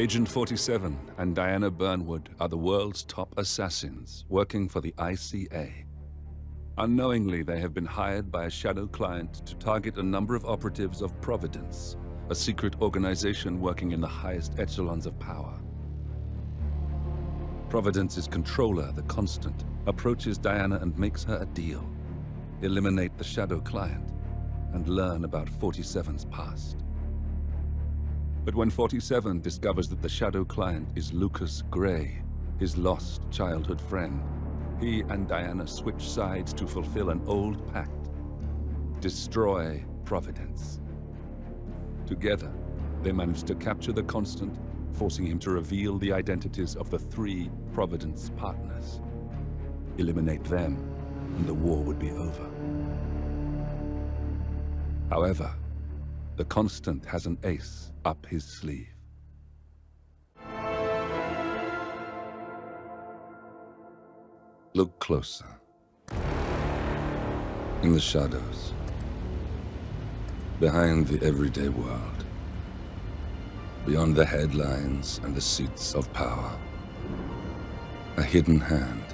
Agent 47 and Diana Burnwood are the world's top assassins working for the ICA. Unknowingly, they have been hired by a shadow client to target a number of operatives of Providence, a secret organization working in the highest echelons of power. Providence's controller, the Constant, approaches Diana and makes her a deal. Eliminate the shadow client and learn about 47's past. But when 47 discovers that the shadow client is Lucas Grey, his lost childhood friend, he and Diana switch sides to fulfill an old pact. Destroy Providence. Together, they manage to capture the Constant, forcing him to reveal the identities of the three Providence partners. Eliminate them, and the war would be over. However, the Constant has an ace up his sleeve. Look closer. In the shadows. Behind the everyday world. Beyond the headlines and the seats of power. A hidden hand.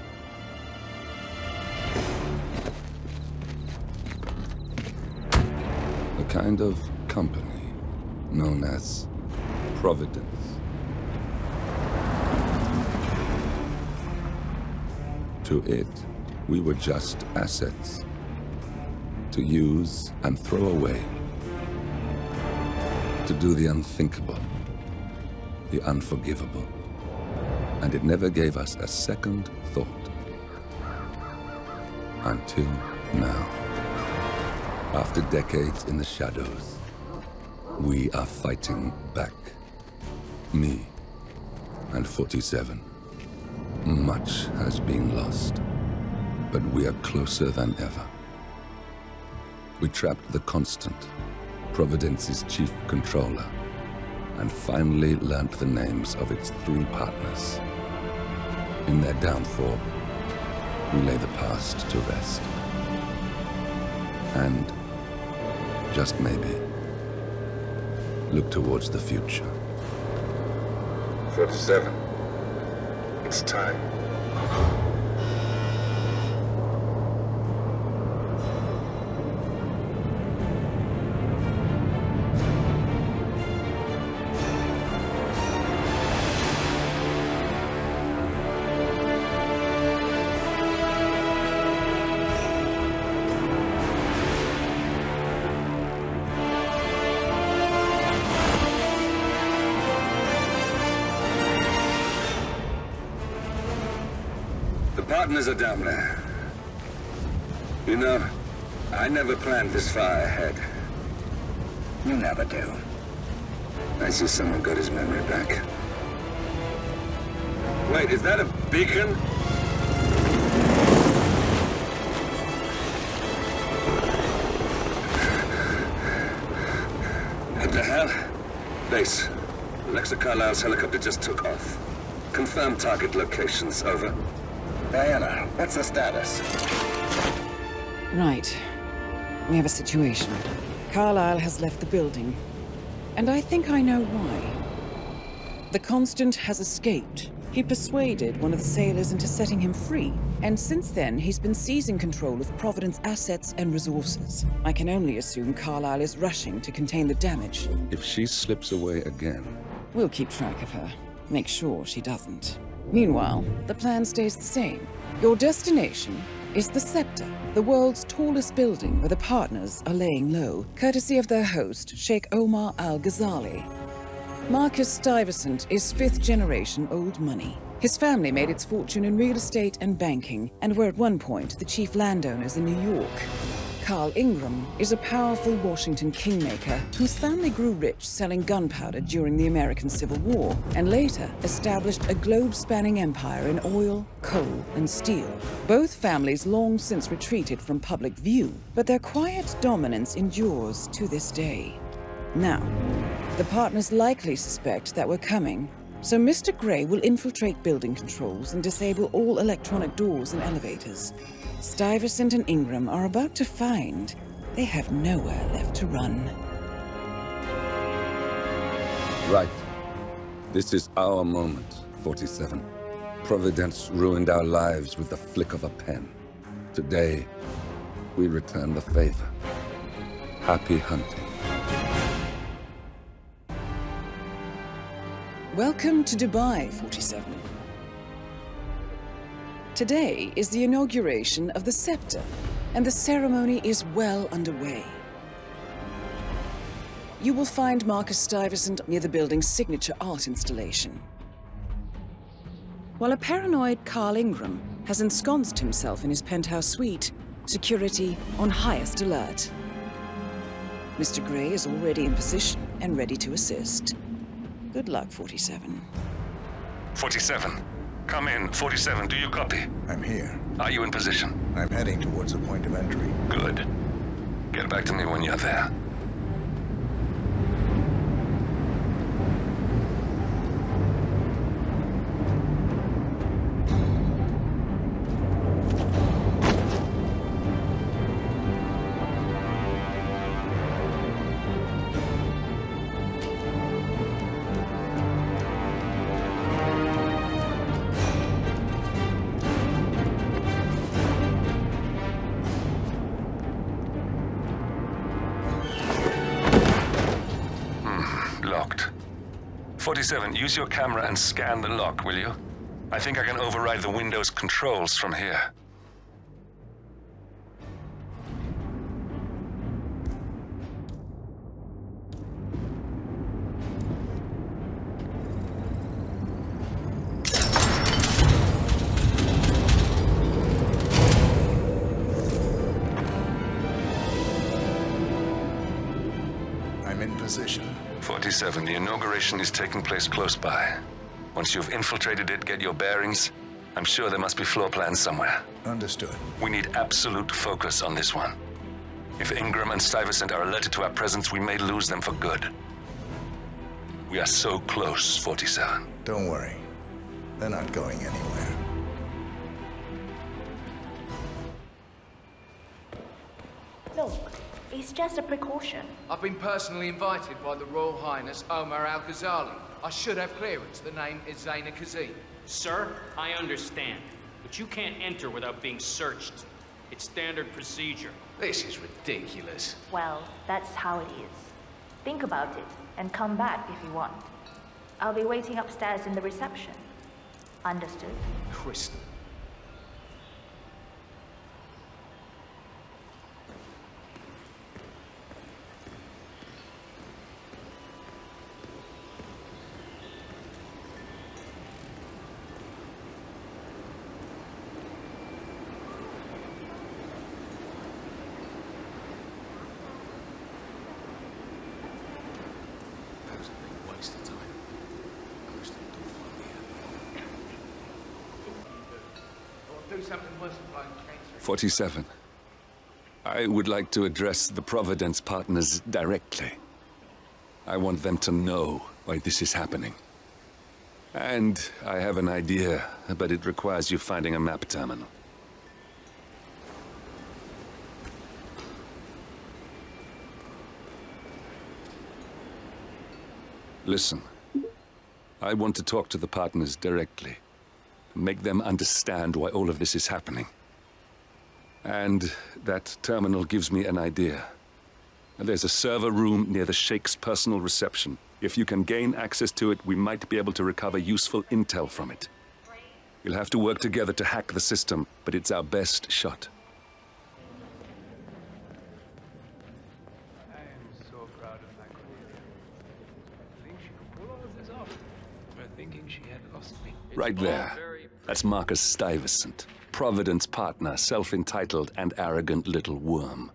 A kind of company known as Providence. To it, we were just assets. To use and throw away. To do the unthinkable. The unforgivable. And it never gave us a second thought. Until now. After decades in the shadows, we are fighting back. Me and 47. Much has been lost, but we are closer than ever. We trapped the Constant, Providence's chief controller, and finally learnt the names of its three partners. In their downfall, we lay the past to rest. And, just maybe, look towards the future. 47. It's time. The partners are there. You know, I never planned this far ahead. You never do. I see someone got his memory back. Wait, is that a beacon? What the hell? Base. Alexa Carlisle's helicopter just took off. Confirm target locations, over. Diana, what's the status? Right. We have a situation. Carlisle has left the building. And I think I know why. The Constant has escaped. He persuaded one of the sailors into setting him free. And since then, he's been seizing control of Providence assets and resources. I can only assume Carlisle is rushing to contain the damage. If she slips away again, We'll keep track of her. Make sure she doesn't. Meanwhile, the plan stays the same. Your destination is the Scepter, the world's tallest building where the partners are laying low, courtesy of their host, Sheikh Omar Al-Ghazali. Marcus Stuyvesant is fifth generation old money. His family made its fortune in real estate and banking, and were at one point the chief landowners in New York. Carl Ingram is a powerful Washington kingmaker whose family grew rich selling gunpowder during the American Civil War and later established a globe-spanning empire in oil, coal, and steel. Both families long since retreated from public view, but their quiet dominance endures to this day. Now, the partners likely suspect that we're coming, so Mr. Grey will infiltrate building controls and disable all electronic doors and elevators. Stuyvesant and Ingram are about to find they have nowhere left to run. right. This is our moment, 47. Providence ruined our lives with the flick of a pen. Today, we return the favor. Happy hunting. Welcome to Dubai, 47. Today is the inauguration of the scepter, and the ceremony is well underway. You will find Marcus Stuyvesant near the building's signature art installation. While a paranoid Carl Ingram has ensconced himself in his penthouse suite, security on highest alert. Mr. Grey is already in position and ready to assist. Good luck, 47. 47. Come in. 47, do you copy? I'm here. Are you in position? I'm heading towards the point of entry. Good. Get back to me when you're there. 47, use your camera and scan the lock, will you? I think I can override the Windows controls from here. Taking place close by. Once you've infiltrated it, get your bearings. I'm sure there must be floor plans somewhere. Understood. We need absolute focus on this one. If Ingram and Stuyvesant are alerted to our presence, we may lose them for good. We are so close, 47. Don't worry. They're not going anywhere. Look, it's just a precaution. I've been personally invited by the Royal Highness Omar Al Ghazali. I should have clearance. The name is Zaina Kazim. Sir, I understand, but you can't enter without being searched. It's standard procedure. This is ridiculous. Well, that's how it is. Think about it and come back if you want. I'll be waiting upstairs in the reception. Understood? Crystal. That was a big waste of time. Crystal, don't fuck me up. Or do something worse than blowing cancer. 47. I would like to address the Providence partners directly. I want them to know why this is happening. And I have an idea, but it requires you finding a map terminal. Listen, I want to talk to the partners directly. Make them understand why all of this is happening. And that terminal gives me an idea. There's a server room near the Sheikh's personal reception. If you can gain access to it, we might be able to recover useful intel from it. We'll have to work together to hack the system, but it's our best shot. I am so proud of my Cordelia. I think she could pull all of this off. We're thinking she had lost me. Right there. That's Marcus Stuyvesant, Providence partner, self-entitled and arrogant little worm.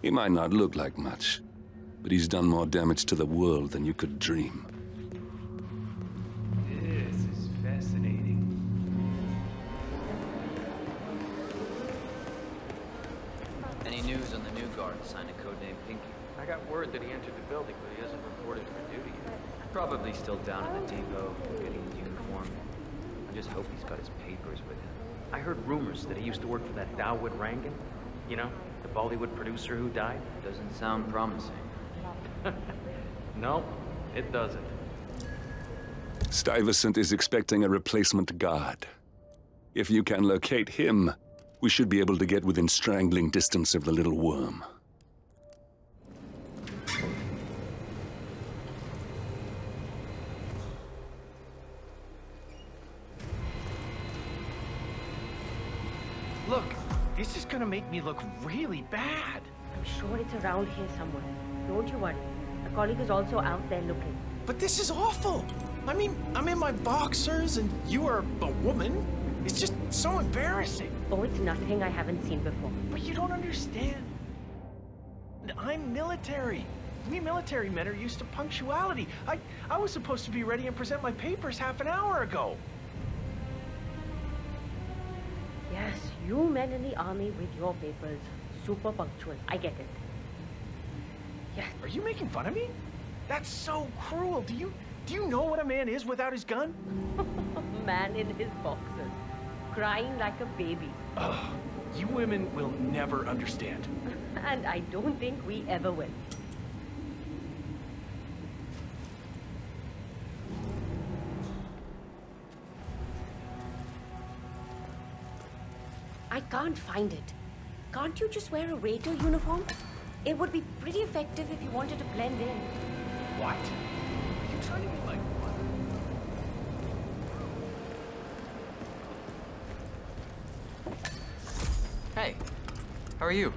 He might not look like much, but he's done more damage to the world than you could dream. This is fascinating. Any news on the new guard assigned to codename Pinky? I got word that he entered the building, but he hasn't reported for duty yet. Probably still down in the depot, getting his uniform. I just hope he's got his papers with him. I heard rumors that he used to work for that Dawood Rangan. You know, the Bollywood producer who died. Doesn't sound promising. No, it doesn't. Stuyvesant is expecting a replacement guard. If you can locate him, we should be able to get within strangling distance of the little worm. Gonna make me look really bad. I'm sure it's around here somewhere. Don't you worry. A colleague is also out there looking. But this is awful. I mean, I'm in my boxers and you are a woman. It's just so embarrassing. Oh, it's nothing I haven't seen before. But you don't understand. I'm military. We military men are used to punctuality. I, I was supposed to be ready and present my papers half an hour ago. Yes, you men in the army with your papers. Super punctual. I get it. Yes. Are you making fun of me? That's so cruel. Do you do you know what a man is without his gun? Man in his boxes. Crying like a baby. Ugh, you women will never understand. and I don't think we ever will. I can't find it. Can't you just wear a waiter uniform? It would be pretty effective if you wanted to blend in. What? Are you trying to be like what? Hey, how are you?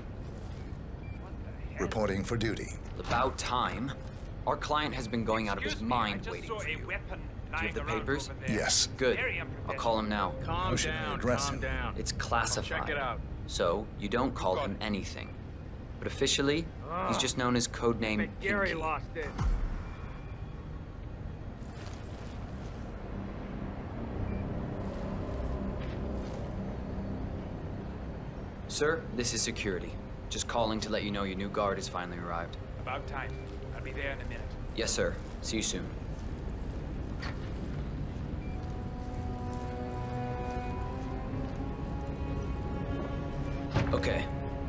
Reporting for duty. About time. Our client has been going out of his mind waiting for you. Do you have the papers? Yes. Good. I'll call him now. Calm How should I address calm him? down. It's classified. Check it out. So, you don't call him anything. But officially, he's ah. just known as codename Gary lost it. Sir, this is security. Just calling to let you know your new guard has finally arrived. About time. I'll be there in a minute. Yes, sir. See you soon.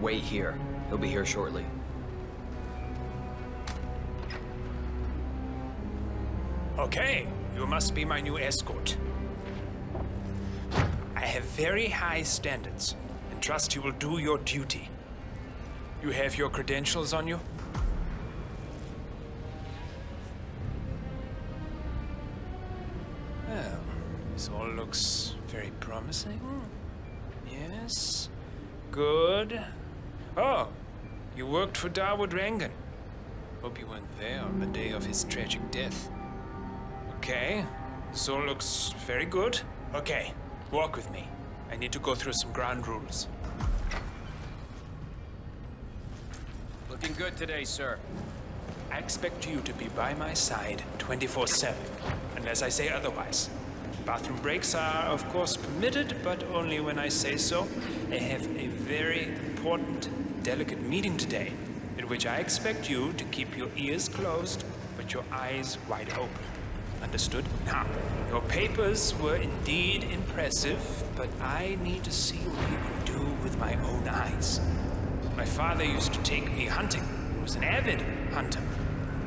Wait here. He'll be here shortly. Okay, you must be my new escort. I have very high standards and trust you will do your duty. You have your credentials on you? Well, this all looks very promising. Yes. Good. Oh, you worked for Dawood Rangan. Hope you weren't there on the day of his tragic death. Okay, this all looks very good. Okay, walk with me. I need to go through some ground rules. Looking good today, sir. I expect you to be by my side 24 7, unless I say otherwise. Bathroom breaks are, of course, permitted, but only when I say so. I have a very important, delicate meeting today, in which I expect you to keep your ears closed, but your eyes wide open. Understood? Now, your papers were indeed impressive, but I need to see what you can do with my own eyes. My father used to take me hunting. He was an avid hunter.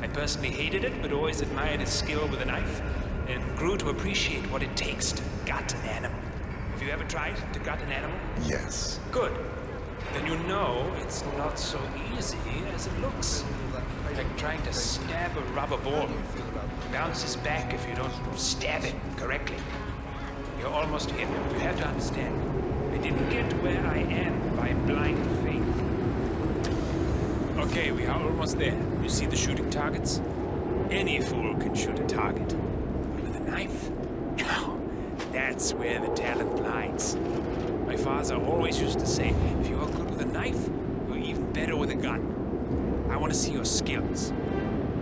I personally hated it, but always admired his skill with a knife and grew to appreciate what it takes to gut an animal. Have you ever tried to gut an animal? Yes. Good. Then you know it's not so easy as it looks. Like trying to stab a rubber ball. It bounces back if you don't stab it correctly. You're almost here. You have to understand. I didn't get where I am by blind faith. Okay, we are almost there. You see the shooting targets? Any fool can shoot a target. But with a knife? Now, that's where the talent lies. My father always used to say, if you are good with a knife, you're even better with a gun. I want to see your skills.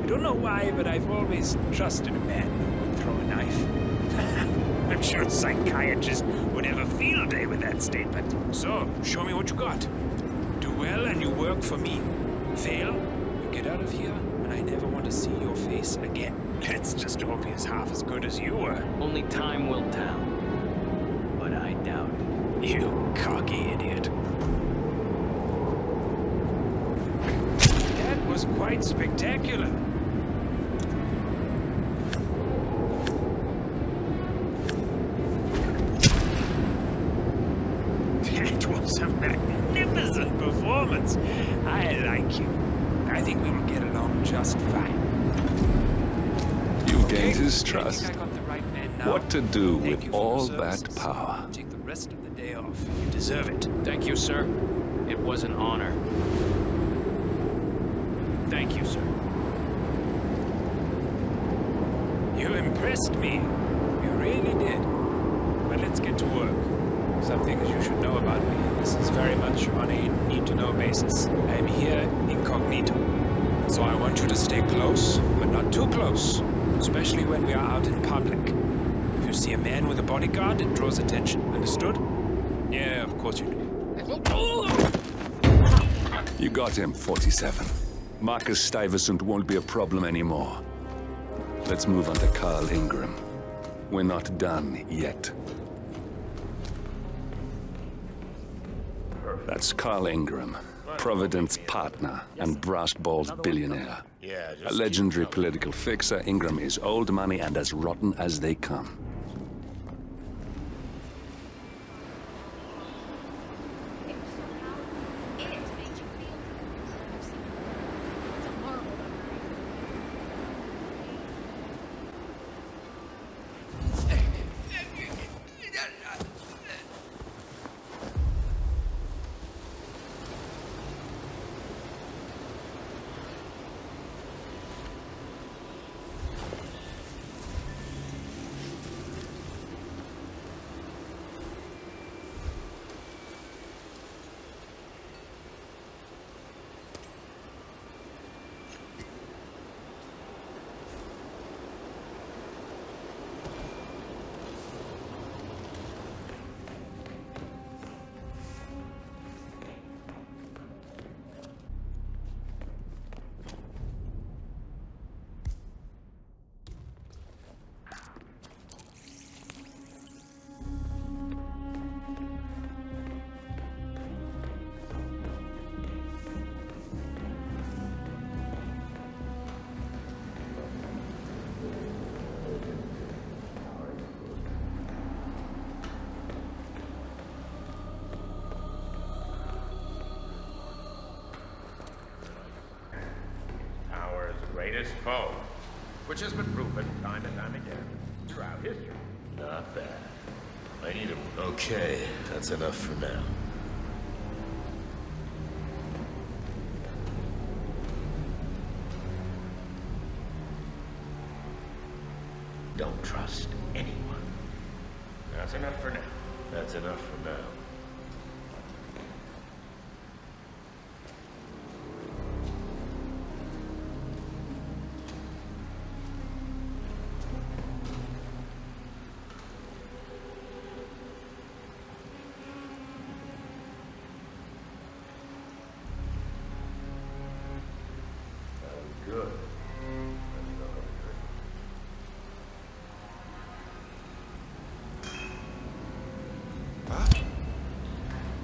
I don't know why, but I've always trusted a man who would throw a knife. I'm sure a psychiatrist would have a field day with that statement. So, show me what you got. Do well and you work for me. Fail, you get out of here, and I never want to see your face again. Let's just hope he's half as good as you were. Only time will tell. But I doubt it. You cocky idiot. quite spectacular. That was a magnificent performance. I like you. I think we will get along just fine. You okay. gained his trust. Right what to do Thank with all that power? Take the rest of the day off. You deserve it. Thank you, sir. It was an honor. Thank you, sir. You impressed me. You really did. But let's get to work. Some things you should know about me. This is very much on a need-to-know basis. I'm here incognito. So I want you to stay close, but not too close. Especially when we are out in public. If you see a man with a bodyguard, it draws attention. Understood? Yeah, of course you do. You got him, 47. Marcus Stuyvesant won't be a problem anymore. Let's move on to Carl Ingram. We're not done yet. That's Carl Ingram, Providence partner and brass balls billionaire. Yeah, A legendary political fixer, Ingram is old money and as rotten as they come. Enough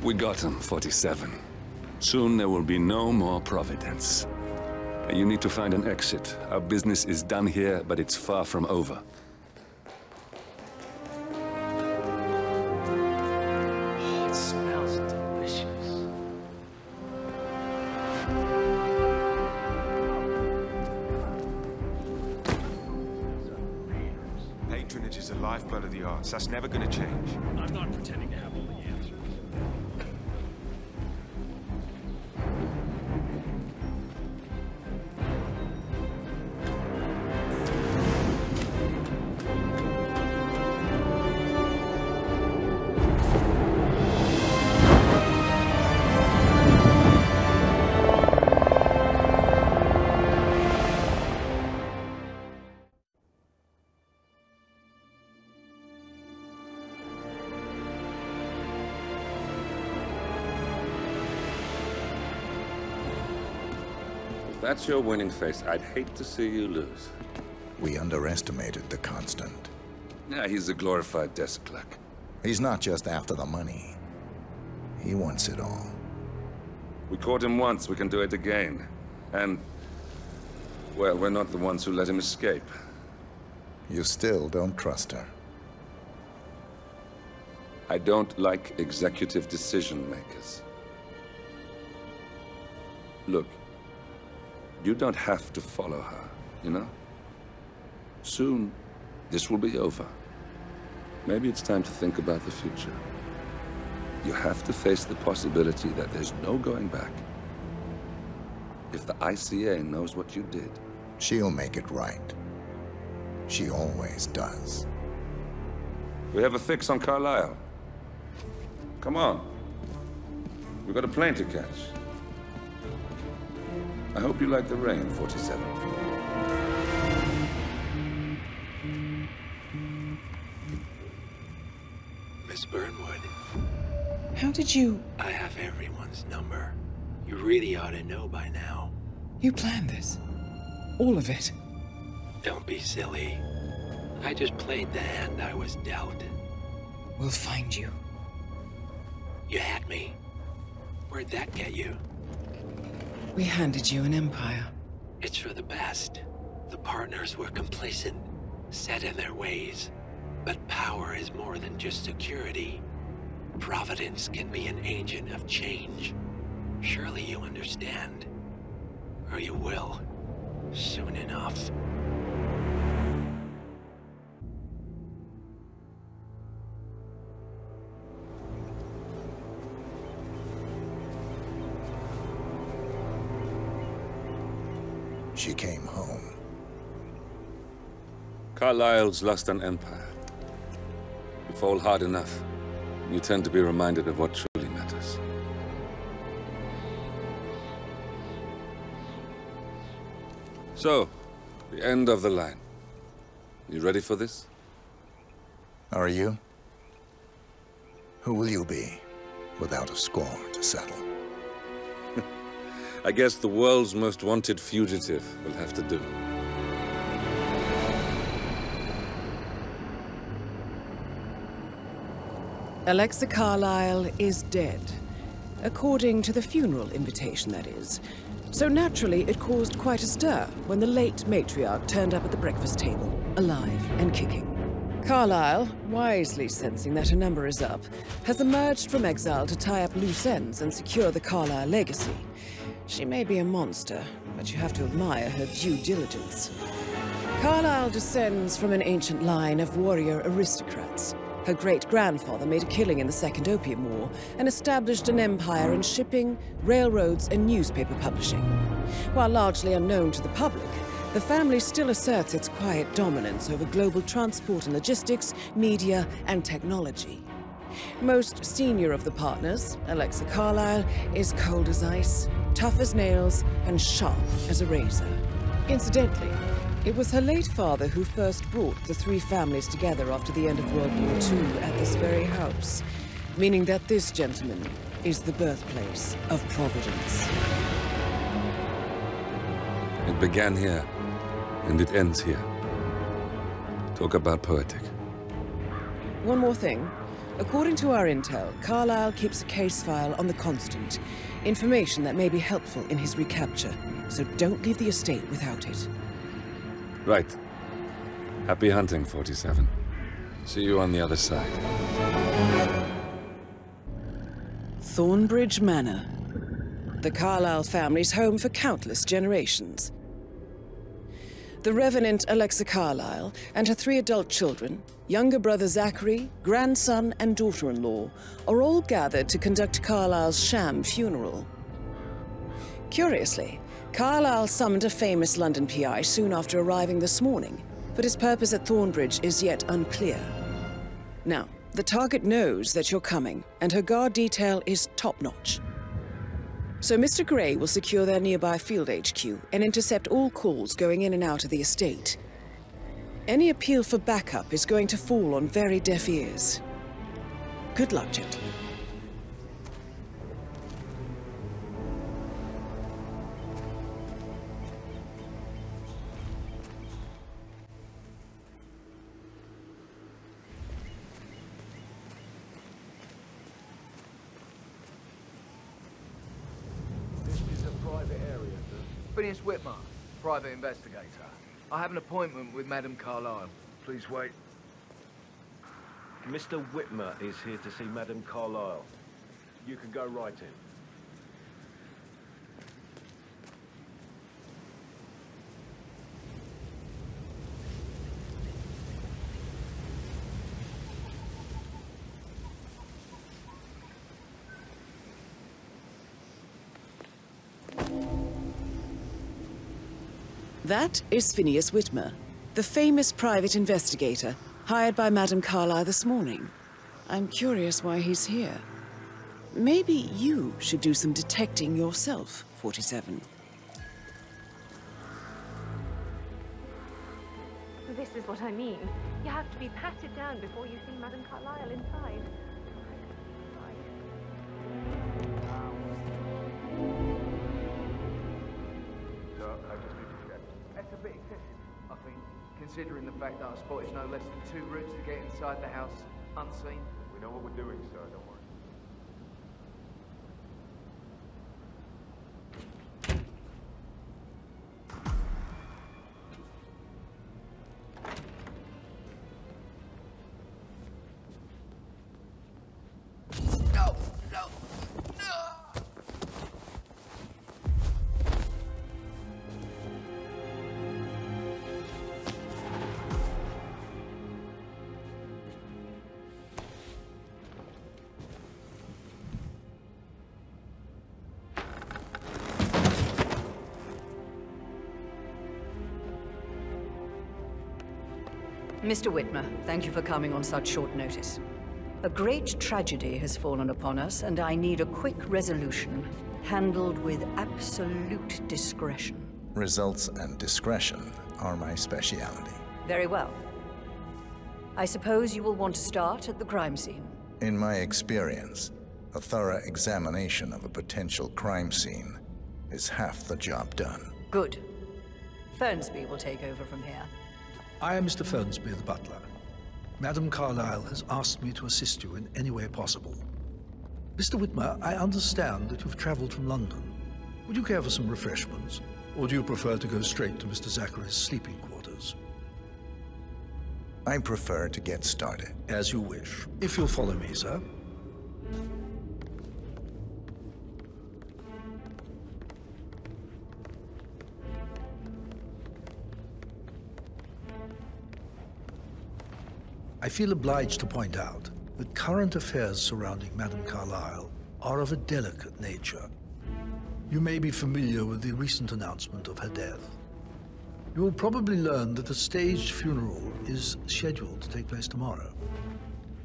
We got him, 47. Soon there will be no more Providence. And You need to find an exit. Our business is done here, but it's far from over. It smells delicious. Patronage is the lifeblood of the arts. That's never gonna change. I'm not pretending to have all the that's your winning face, I'd hate to see you lose. We underestimated the Constant. Yeah, he's a glorified desk clerk. He's not just after the money. He wants it all. We caught him once, we can do it again. And, well, we're not the ones who let him escape. You still don't trust her. I don't like executive decision makers. Look, you don't have to follow her, you know? Soon, this will be over. Maybe it's time to think about the future. You have to face the possibility that there's no going back. If the ICA knows what you did... She'll make it right. She always does. We have a fix on Carlisle. Come on. We've got a plane to catch. I hope you like the rain, 47. Miss Burnwood. How did you... I have everyone's number. You really ought to know by now. You planned this? All of it? Don't be silly. I just played the hand I was dealt. We'll find you. You had me. Where'd that get you? We handed you an empire. It's for the best. The partners were complacent, set in their ways. But power is more than just security. Providence can be an agent of change. Surely you understand. Or you will. Soon enough. Carlisle's lost an empire. You fall hard enough, you tend to be reminded of what truly matters. So, the end of the line. You ready for this? Are you? Who will you be, without a score to settle? I guess the world's most wanted fugitive will have to do. Alexa Carlisle is dead. According to the funeral invitation, that is. So naturally, it caused quite a stir when the late matriarch turned up at the breakfast table, alive and kicking. Carlisle, wisely sensing that her number is up, has emerged from exile to tie up loose ends and secure the Carlisle legacy. She may be a monster, but you have to admire her due diligence. Carlisle descends from an ancient line of warrior aristocrats. Her great-grandfather made a killing in the Second Opium War and established an empire in shipping, railroads, and newspaper publishing. While largely unknown to the public, the family still asserts its quiet dominance over global transport and logistics, media, and technology. Most senior of the partners, Alexa Carlisle, is cold as ice, tough as nails, and sharp as a razor. Incidentally, it was her late father who first brought the three families together after the end of World War II at this very house, meaning that this gentleman is the birthplace of Providence. It began here, and it ends here. Talk about poetic. One more thing. According to our intel, Carlisle keeps a case file on the Constant. Information that may be helpful in his recapture, so don't leave the estate without it. Right. Happy hunting, 47. See you on the other side. Thornbridge Manor. The Carlisle family's home for countless generations. The Revenant Alexa Carlisle and her three adult children, younger brother Zachary, grandson, and daughter-in-law, are all gathered to conduct Carlisle's sham funeral. Curiously, Carlisle summoned a famous London PI soon after arriving this morning, but his purpose at Thornbridge is yet unclear. Now, the target knows that you're coming, and her guard detail is top-notch. So Mr. Grey will secure their nearby field HQ and intercept all calls going in and out of the estate. Any appeal for backup is going to fall on very deaf ears. Good luck, gentlemen. Phineas Whitmer, private investigator. I have an appointment with Madame Carlisle. Please wait. Mr. Whitmer is here to see Madame Carlisle. You can go right in. That is Phineas Whitmer, the famous private investigator hired by Madame Carlisle this morning. I'm curious why he's here. Maybe you should do some detecting yourself, 47. This is what I mean. You have to be patted down before you see Madame Carlisle inside. Bit excessive, I think, considering the fact that I spotted no less than two routes to get inside the house unseen. We know what we're doing, sir. Don't worry. Mr. Whitmer, thank you for coming on such short notice. A great tragedy has fallen upon us, and I need a quick resolution, handled with absolute discretion. Results and discretion are my speciality. Very well. I suppose you will want to start at the crime scene. In my experience, a thorough examination of a potential crime scene is half the job done. Good. Fernsby will take over from here. I am Mr. Fernsby, the butler. Madame Carlisle has asked me to assist you in any way possible. Mr. Whitmer, I understand that you've traveled from London. Would you care for some refreshments? Or do you prefer to go straight to Mr. Zachary's sleeping quarters? I prefer to get started. As you wish. If you'll follow me, sir. Feel obliged to point out that current affairs surrounding Madame Carlisle are of a delicate nature. You may be familiar with the recent announcement of her death. You will probably learn that a staged funeral is scheduled to take place tomorrow.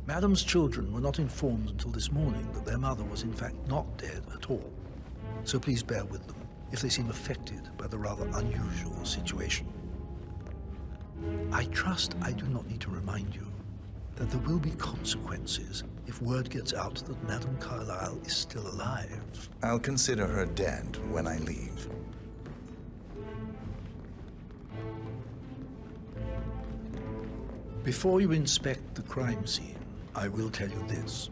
Madame's children were not informed until this morning that their mother was in fact not dead at all. So please bear with them if they seem affected by the rather unusual situation. I trust I do not need to remind you that there will be consequences if word gets out that Madame Carlisle is still alive. I'll consider her dead when I leave. Before you inspect the crime scene, I will tell you this.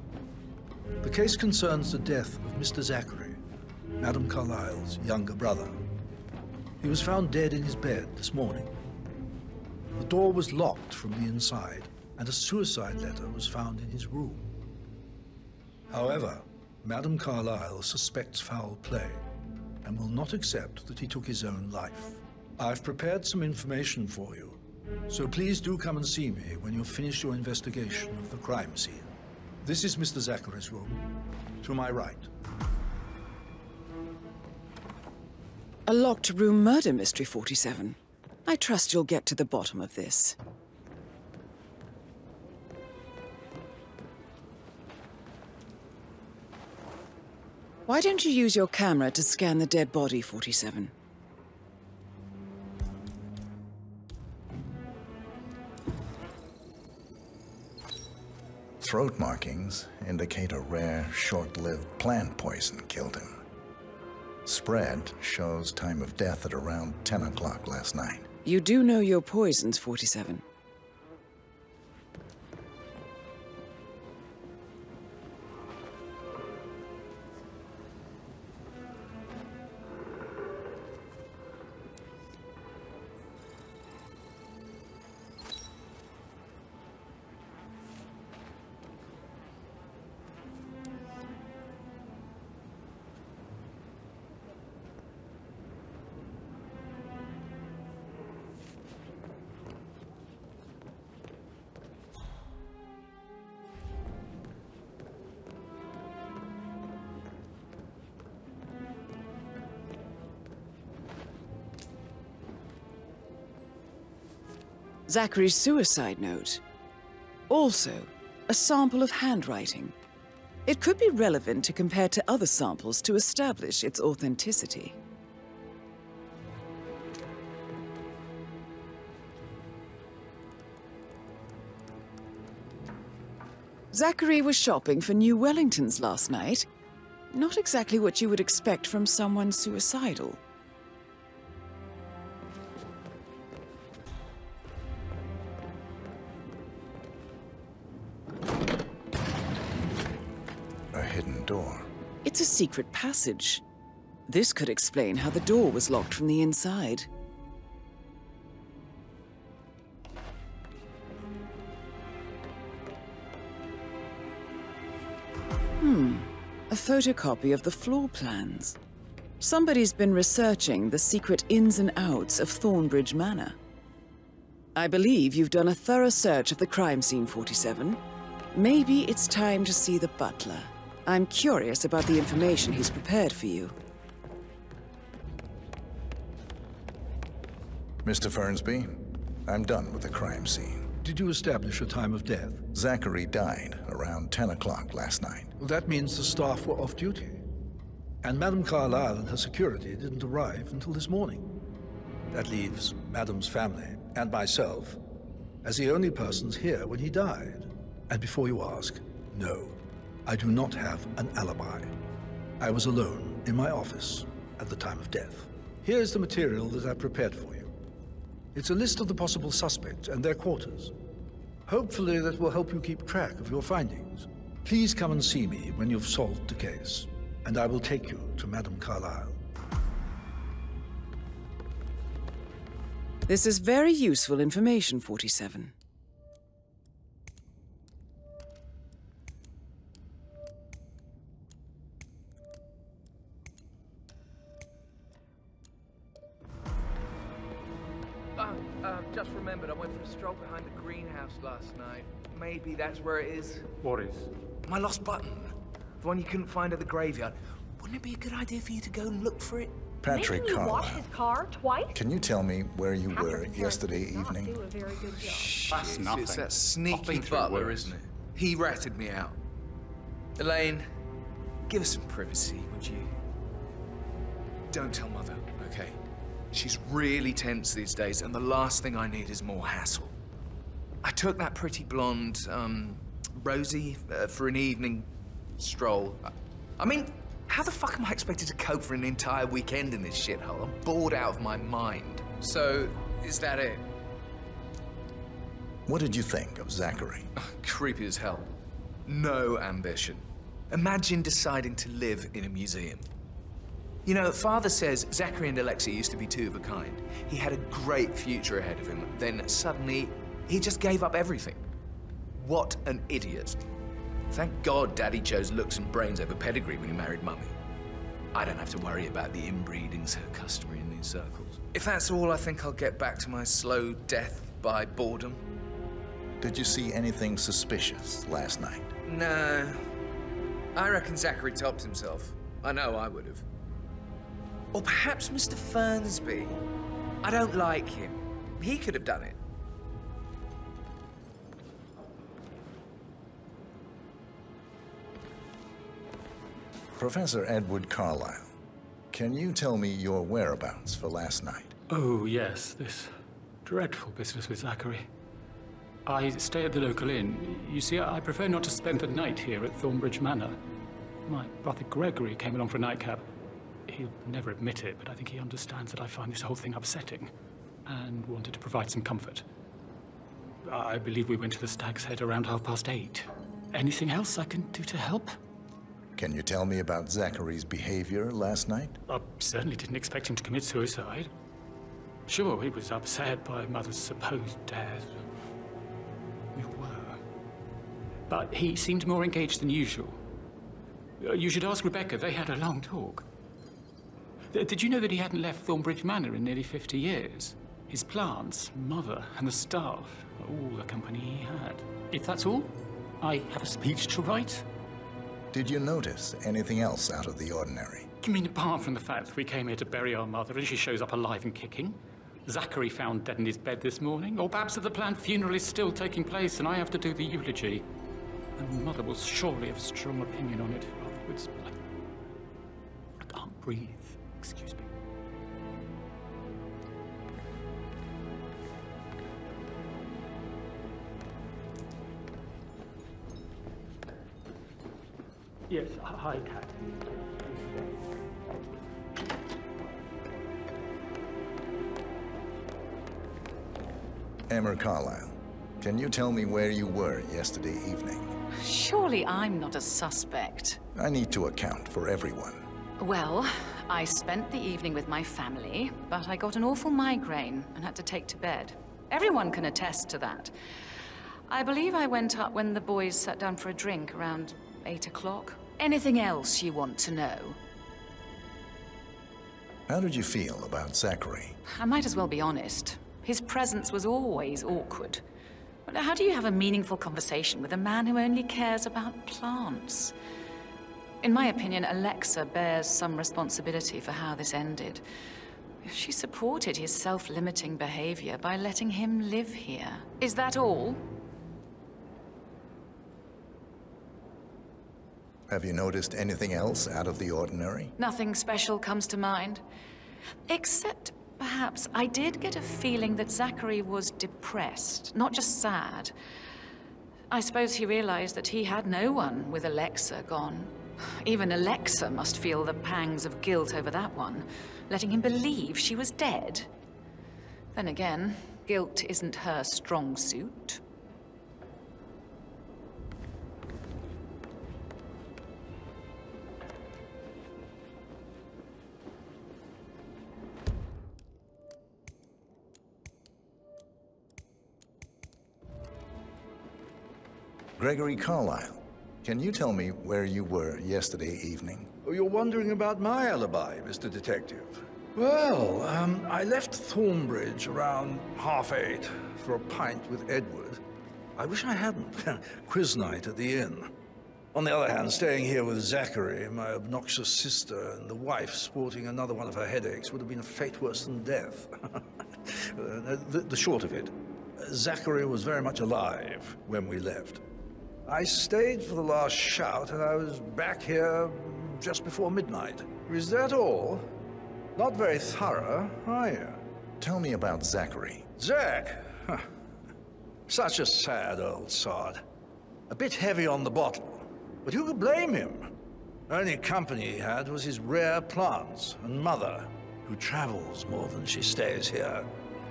The case concerns the death of Mr. Zachary, Madame Carlisle's younger brother. He was found dead in his bed this morning. The door was locked from the inside, and a suicide letter was found in his room. However, Madame Carlisle suspects foul play and will not accept that he took his own life. I've prepared some information for you, so please do come and see me when you've finished your investigation of the crime scene. This is Mr. Zachary's room, to my right. A locked room murder mystery, 47. I trust you'll get to the bottom of this. Why don't you use your camera to scan the dead body, 47? Throat markings indicate a rare, short-lived plant poison killed him. Spread shows time of death at around 10 o'clock last night. You do know your poisons, 47. Zachary's suicide note. Also, a sample of handwriting. It could be relevant to compare to other samples to establish its authenticity. Zachary was shopping for new Wellingtons last night. Not exactly what you would expect from someone suicidal. Secret passage. This could explain how the door was locked from the inside. Hmm. A photocopy of the floor plans. Somebody's been researching the secret ins and outs of Thornbridge Manor. I believe you've done a thorough search of the crime scene, 47. Maybe it's time to see the butler. I'm curious about the information he's prepared for you. Mr. Fernsby, I'm done with the crime scene. Did you establish a time of death? Zachary died around 10 o'clock last night. Well, that means the staff were off duty. And Madame Carlisle and her security didn't arrive until this morning. That leaves Madame's family and myself as the only persons here when he died. And before you ask, no, I do not have an alibi. I was alone in my office at the time of death. Here's the material that I prepared for you. It's a list of the possible suspects and their quarters. Hopefully that will help you keep track of your findings. Please come and see me when you've solved the case, and I will take you to Madame Carlisle. This is very useful information, 47. Just remembered, I went for a stroll behind the greenhouse last night. Maybe that's where it is. What is? My lost button. The one you couldn't find at the graveyard. Wouldn't it be a good idea for you to go and look for it? Patrick Didn't you wash his car twice? can you tell me where you Half were yesterday parents did not evening? do a very good job. That's nothing. It's that sneaky butler, worse. isn't it? He ratted me out. Elaine, give us some privacy, would you? Don't tell Mother, okay? She's really tense these days, and the last thing I need is more hassle. I took that pretty blonde, um, Rosie, uh, for an evening stroll. I- I mean, how the fuck am I expected to cope for an entire weekend in this shithole? I'm bored out of my mind. So, is that it? What did you think of Zachary? Creepy as hell. No ambition. Imagine deciding to live in a museum. You know, father says Zachary and Alexa used to be two of a kind. He had a great future ahead of him. Then suddenly, he just gave up everything. What an idiot. Thank God Daddy chose looks and brains over pedigree when he married Mummy. I don't have to worry about the inbreeding so customary in these circles. If that's all, I think I'll get back to my slow death by boredom. Did you see anything suspicious last night? No. I reckon Zachary topped himself. I know I would have. Or perhaps Mr. Fernsby. I don't like him. He could have done it. Professor Edward Carlisle, can you tell me your whereabouts for last night? Oh, yes, this dreadful business with Zachary. I stay at the local inn. You see, I prefer not to spend the night here at Thornbridge Manor. My brother Gregory came along for a nightcap. He'll never admit it, but I think he understands that I find this whole thing upsetting and wanted to provide some comfort. I believe we went to the Stag's Head around half past eight. Anything else I can do to help? Can you tell me about Zachary's behavior last night? I certainly didn't expect him to commit suicide. Sure, he was upset by Mother's supposed death. We were. But he seemed more engaged than usual. You should ask Rebecca. They had a long talk. Did you know that he hadn't left Thornbridge Manor in nearly 50 years? His plants, Mother, and the staff, all the company he had. If that's all, I have a speech to write. Did you notice anything else out of the ordinary? You mean apart from the fact that we came here to bury our mother and she shows up alive and kicking? Zachary found dead in his bed this morning, or perhaps that the planned funeral is still taking place and I have to do the eulogy. And Mother will surely have a strong opinion on it afterwards. I, I can't breathe. Excuse me. Yes, hi, Kat. Emma Carlisle, can you tell me where you were yesterday evening? Surely I'm not a suspect. I need to account for everyone. Well, I spent the evening with my family, but I got an awful migraine and had to take to bed. Everyone can attest to that. I believe I went up when the boys sat down for a drink around eight o'clock. Anything else you want to know? How did you feel about Zachary? I might as well be honest. His presence was always awkward. But how do you have a meaningful conversation with a man who only cares about plants? In my opinion, Alexa bears some responsibility for how this ended. She supported his self-limiting behavior by letting him live here. Is that all? Have you noticed anything else out of the ordinary? Nothing special comes to mind. Except, perhaps, I did get a feeling that Zachary was depressed, not just sad. I suppose he realized that he had no one with Alexa gone. Even Alexa must feel the pangs of guilt over that one, letting him believe she was dead. Then again, guilt isn't her strong suit. Gregory Carlisle, can you tell me where you were yesterday evening? Oh, you're wondering about my alibi, Mr. Detective. Well, um, I left Thornbridge around half eight for a pint with Edward. I wish I hadn't. Quiz night at the inn. On the other hand, staying here with Zachary, my obnoxious sister, and the wife sporting another one of her headaches would have been a fate worse than death. uh, the, the short of it, Zachary was very much alive when we left. I stayed for the last shout, and I was back here just before midnight. Is that all? Not very thorough, are you? Tell me about Zachary. Zach? Huh. Such a sad old sod. A bit heavy on the bottle, but who could blame him? Only company he had was his rare plants and mother, who travels more than she stays here.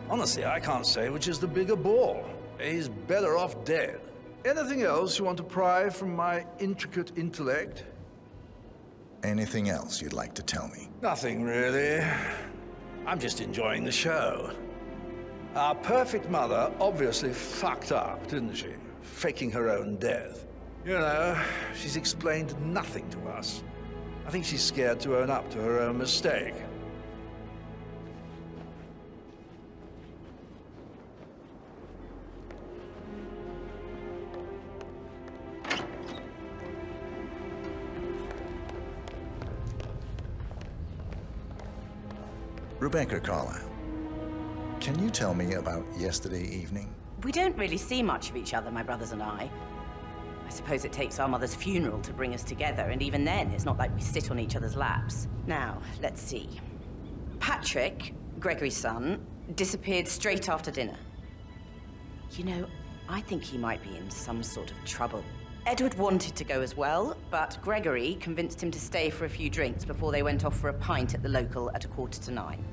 Honestly, I can't say which is the bigger bore. He's better off dead. Anything else you want to pry from my intricate intellect? Anything else you'd like to tell me? Nothing, really. I'm just enjoying the show. Our perfect mother obviously fucked up, didn't she? Faking her own death. You know, she's explained nothing to us. I think she's scared to own up to her own mistake. Rebecca Carlisle, can you tell me about yesterday evening? We don't really see much of each other, my brothers and I. I suppose it takes our mother's funeral to bring us together, and even then, it's not like we sit on each other's laps. Now, let's see. Patrick, Gregory's son, disappeared straight after dinner. You know, I think he might be in some sort of trouble. Edward wanted to go as well, but Gregory convinced him to stay for a few drinks before they went off for a pint at the local at a quarter to nine.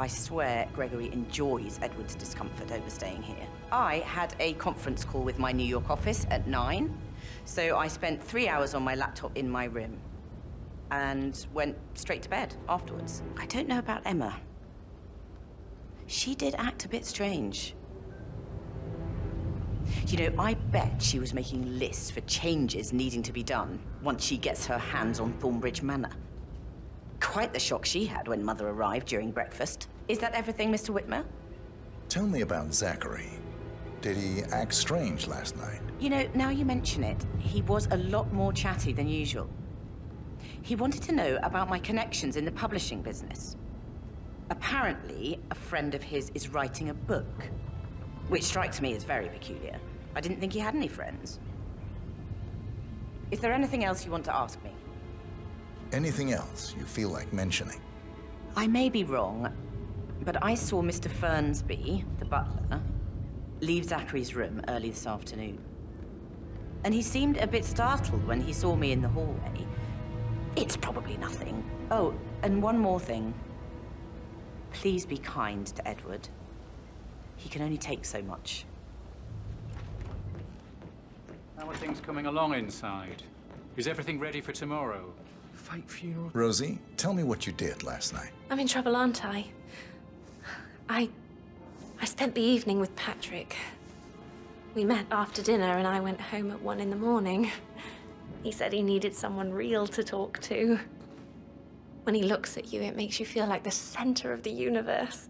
I swear Gregory enjoys Edward's discomfort over staying here. I had a conference call with my New York office at nine, so I spent three hours on my laptop in my room and went straight to bed afterwards. I don't know about Emma. She did act a bit strange. You know, I bet she was making lists for changes needing to be done once she gets her hands on Thornbridge Manor. Quite the shock she had when Mother arrived during breakfast. Is that everything, Mr. Whitmer? Tell me about Zachary. Did he act strange last night? You know, now you mention it, he was a lot more chatty than usual. He wanted to know about my connections in the publishing business. Apparently, a friend of his is writing a book, which strikes me as very peculiar. I didn't think he had any friends. Is there anything else you want to ask me? Anything else you feel like mentioning? I may be wrong, but I saw Mr. Fernsby, the butler, leave Zachary's room early this afternoon. And he seemed a bit startled when he saw me in the hallway. It's probably nothing. Oh, and one more thing. Please be kind to Edward. He can only take so much. How are things coming along inside? Is everything ready for tomorrow? Fight funeral? Rosie, tell me what you did last night. I'm in trouble, aren't I? I... I spent the evening with Patrick. We met after dinner and I went home at one in the morning. He said he needed someone real to talk to. When he looks at you, it makes you feel like the center of the universe.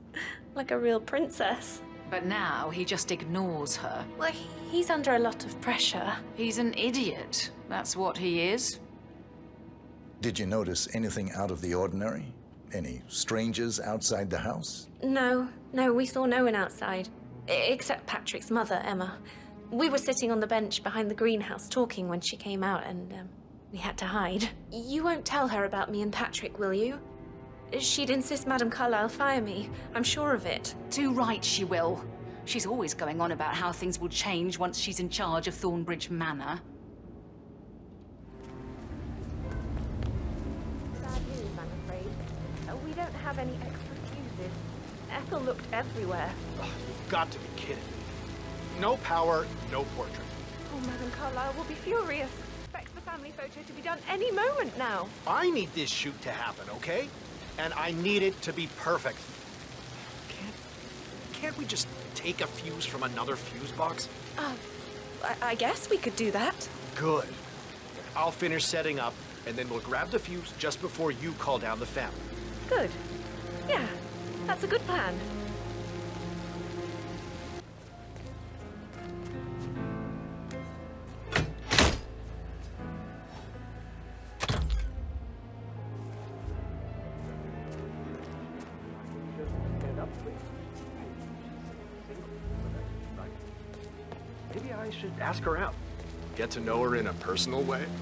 Like a real princess. But now he just ignores her. Well, he's under a lot of pressure. He's an idiot. That's what he is. Did you notice anything out of the ordinary? Any strangers outside the house? No, no, we saw no one outside. Except Patrick's mother, Emma. We were sitting on the bench behind the greenhouse talking when she came out and um, we had to hide. You won't tell her about me and Patrick, will you? She'd insist Madame Carlisle fire me. I'm sure of it. Too right she will. She's always going on about how things will change once she's in charge of Thornbridge Manor. Have any extra fuses. Ethel looked everywhere. Oh, You've got to be kidding me. No power, no portrait. Oh, Madame Carlisle will be furious. Expects the family photo to be done any moment now. I need this shoot to happen, okay? And I need it to be perfect. Can't... Can't we just take a fuse from another fuse box? Uh, I, I guess we could do that. Good. I'll finish setting up, and then we'll grab the fuse just before you call down the family. Good. Yeah, that's a good plan. Maybe I should ask her out. Get to know her in a personal way.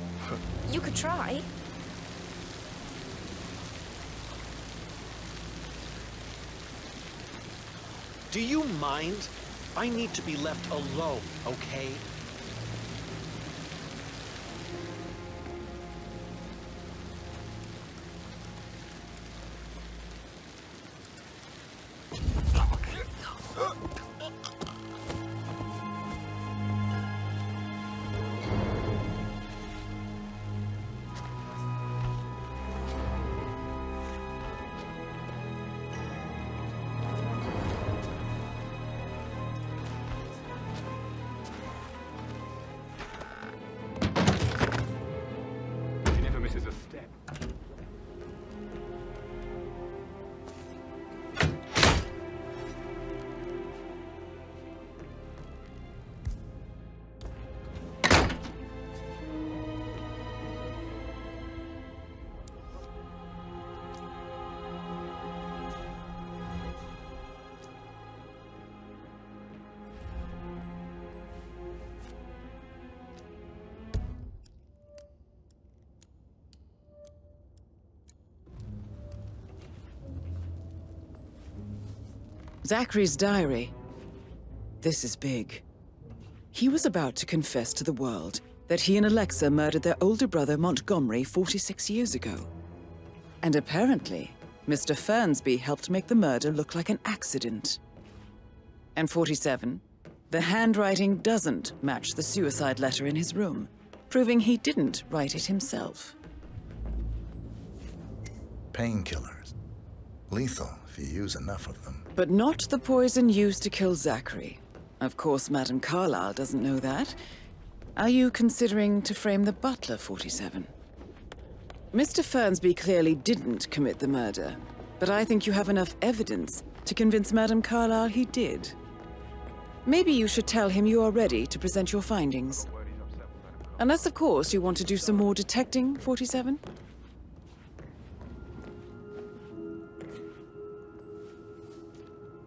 You could try. Do you mind? I need to be left alone, okay? Zachary's diary. This is big. He was about to confess to the world that he and Alexa murdered their older brother Montgomery 46 years ago. And apparently, Mr. Fernsby helped make the murder look like an accident. And 47, the handwriting doesn't match the suicide letter in his room, proving he didn't write it himself. Painkillers. Lethal you use enough of them. But not the poison used to kill Zachary. Of course, Madame Carlisle doesn't know that. Are you considering to frame the butler, 47? Mr. Fernsby clearly didn't commit the murder, but I think you have enough evidence to convince Madame Carlisle he did. Maybe you should tell him you are ready to present your findings. Unless, of course, you want to do some more detecting, 47?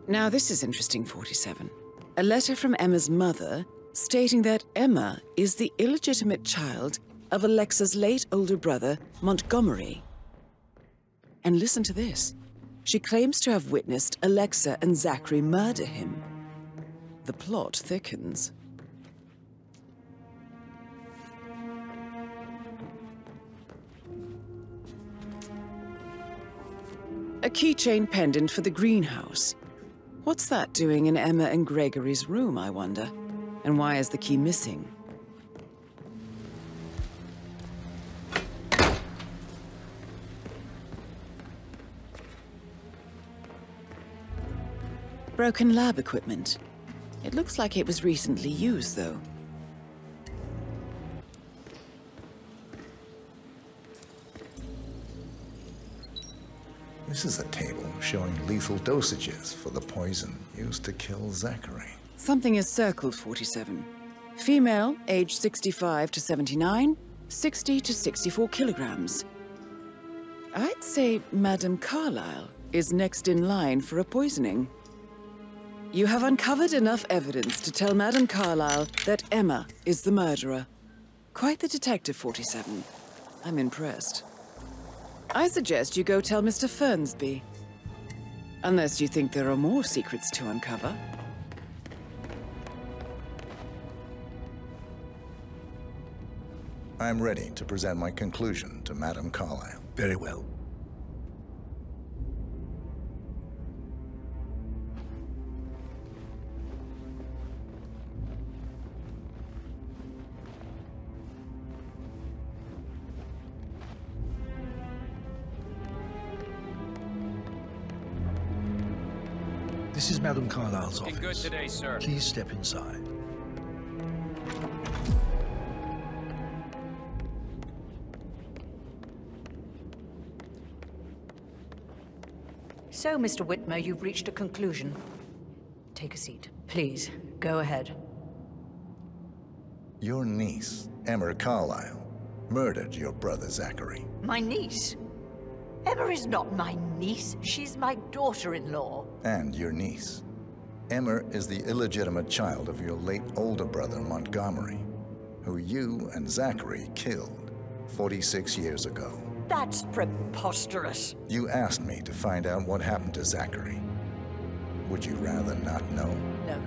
Now this is interesting, 47. A letter from Emma's mother stating that Emma is the illegitimate child of Alexa's late older brother, Montgomery. And listen to this. She claims to have witnessed Alexa and Zachary murder him. The plot thickens. A keychain pendant for the greenhouse. What's that doing in Emma and Gregory's room, I wonder? And why is the key missing? Broken lab equipment. It looks like it was recently used, though. This is a table showing lethal dosages for the poison used to kill Zachary. Something is circled 47. Female, age 65 to 79, 60 to 64 kilograms. I'd say Madame Carlisle is next in line for a poisoning. You have uncovered enough evidence to tell Madame Carlisle that Emma is the murderer. Quite the detective, 47. I'm impressed. I suggest you go tell Mr. Fernsby. Unless you think there are more secrets to uncover. I'm ready to present my conclusion to Madame Carlisle. Very well. This is Madame Carlisle's Looking office. good today, sir. Please step inside. So, Mr. Whitmer, you've reached a conclusion. Take a seat. Please, go ahead. Your niece, Emma Carlisle, murdered your brother Zachary. My niece? Emma is not my niece. She's my daughter-in-law. And your niece. Emma is the illegitimate child of your late older brother Montgomery, who you and Zachary killed 46 years ago. That's preposterous. You asked me to find out what happened to Zachary. Would you rather not know? No.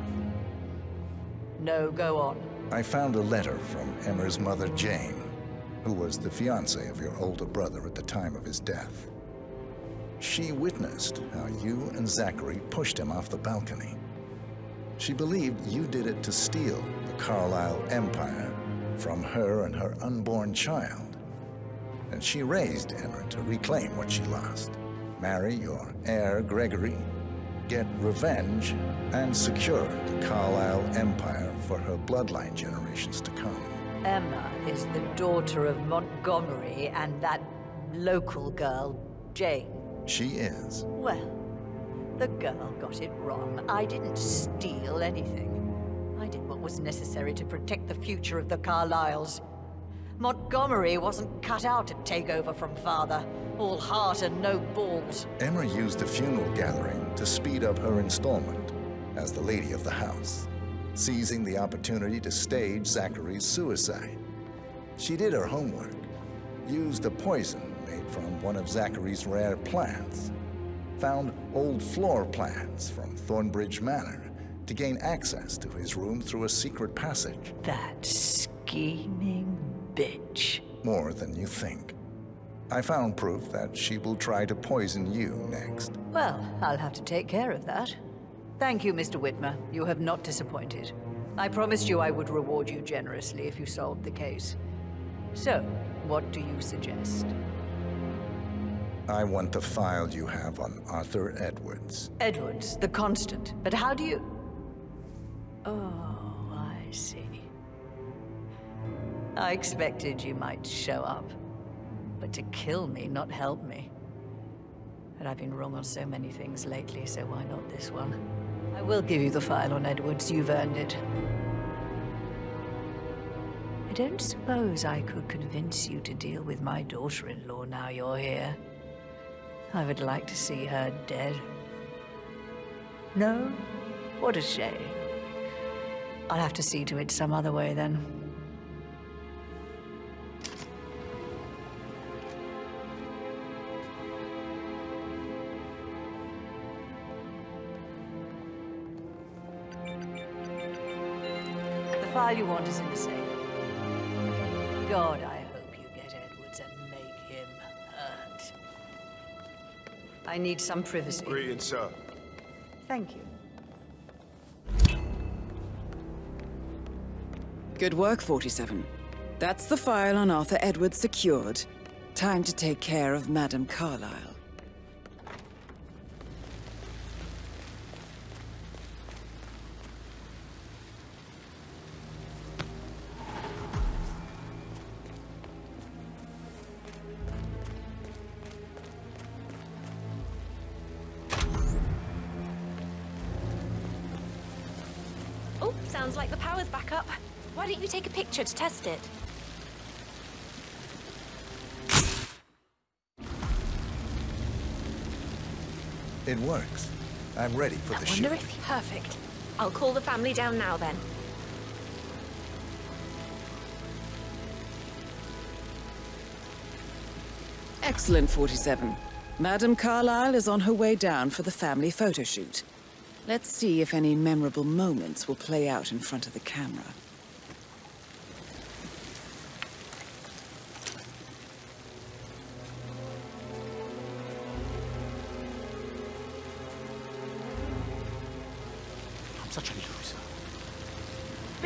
No, go on. I found a letter from Emma's mother, Jane, who was the fiancée of your older brother at the time of his death. She witnessed how you and Zachary pushed him off the balcony. She believed you did it to steal the Carlisle Empire from her and her unborn child. And she raised Emma to reclaim what she lost. Marry your heir, Gregory, get revenge, and secure the Carlisle Empire for her bloodline generations to come. Emma is the daughter of Montgomery and that local girl, Jane. She is. Well, the girl got it wrong. I didn't steal anything. I did what was necessary to protect the future of the Carlisles. Montgomery wasn't cut out to take over from father. All heart and no balls. Emma used the funeral gathering to speed up her installment as the lady of the house, seizing the opportunity to stage Zachary's suicide. She did her homework, used a poison made from one of Zachary's rare plants, found old floor plans from Thornbridge Manor to gain access to his room through a secret passage. That scheming bitch. More than you think. I found proof that she will try to poison you next. Well, I'll have to take care of that. Thank you, Mr. Whitmer. You have not disappointed. I promised you I would reward you generously if you solved the case. So, what do you suggest? I want the file you have on Arthur Edwards. Edwards, the constant. But how do you... Oh, I see. I expected you might show up. But to kill me, not help me. But I've been wrong on so many things lately, so why not this one? I will give you the file on Edwards. You've earned it. I don't suppose I could convince you to deal with my daughter-in-law now you're here. I would like to see her dead. No? What a shame. I'll have to see to it some other way then. The file you want is in the safe. God, I need some privacy. Greetings, sir. Thank you. Good work, 47. That's the file on Arthur Edwards secured. Time to take care of Madame Carlisle. Take a picture to test it? It works. I'm ready for the I shoot. wonder if... Perfect. I'll call the family down now then. Excellent, 47. Madame Carlisle is on her way down for the family photo shoot. Let's see if any memorable moments will play out in front of the camera.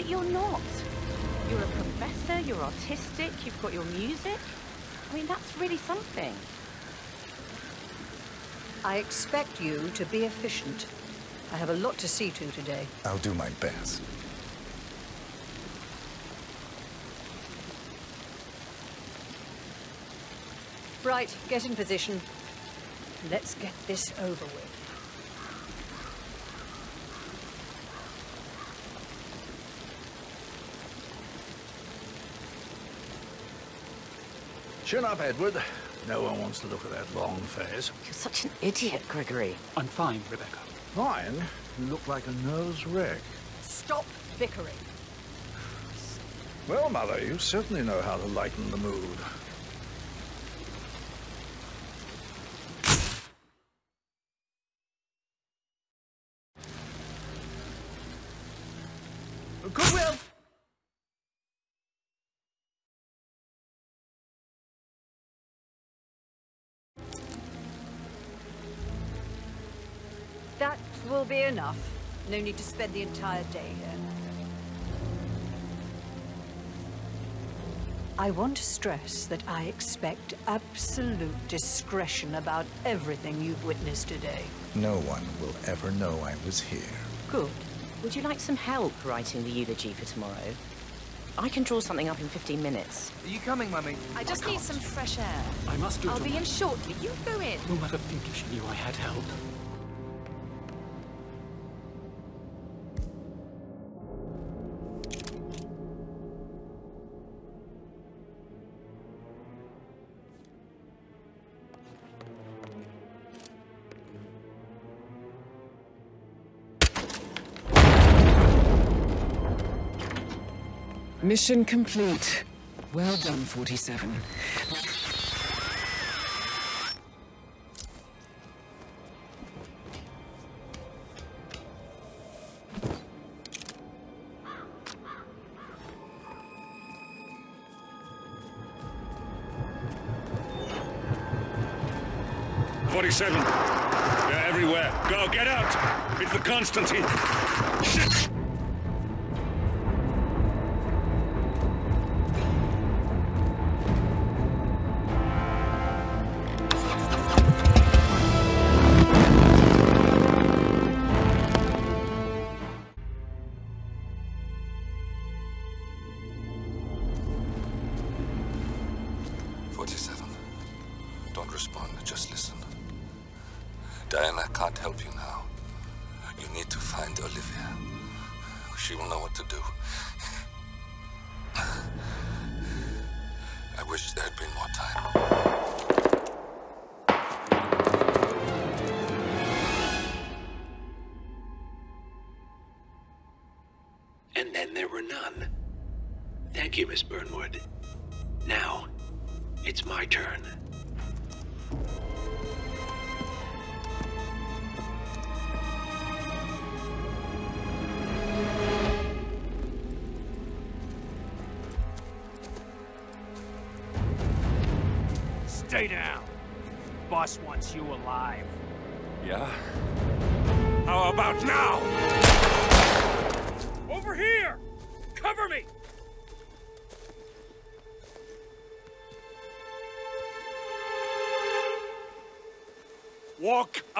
But you're not. You're a professor, you're artistic, you've got your music. I mean, that's really something. I expect you to be efficient. I have a lot to see to today. I'll do my best. Right, get in position. Let's get this over with. Chin up, Edward. No one wants to look at that long face. You're such an idiot, Gregory. I'm fine, Rebecca. Fine. You look like a nervous wreck. Stop bickering. Well, Mother, you certainly know how to lighten the mood. Will be enough. No need to spend the entire day here. I want to stress that I expect absolute discretion about everything you've witnessed today. No one will ever know I was here. Good. Would you like some help writing the eulogy for tomorrow? I can draw something up in 15 minutes. Are you coming, Mummy? I just need some fresh air. I must do I'll be my- in shortly. You go in. No matter think if she knew I had help? Mission complete. Well done, 47. Forty-seven. They're everywhere. Go, get out! It's the Constantine.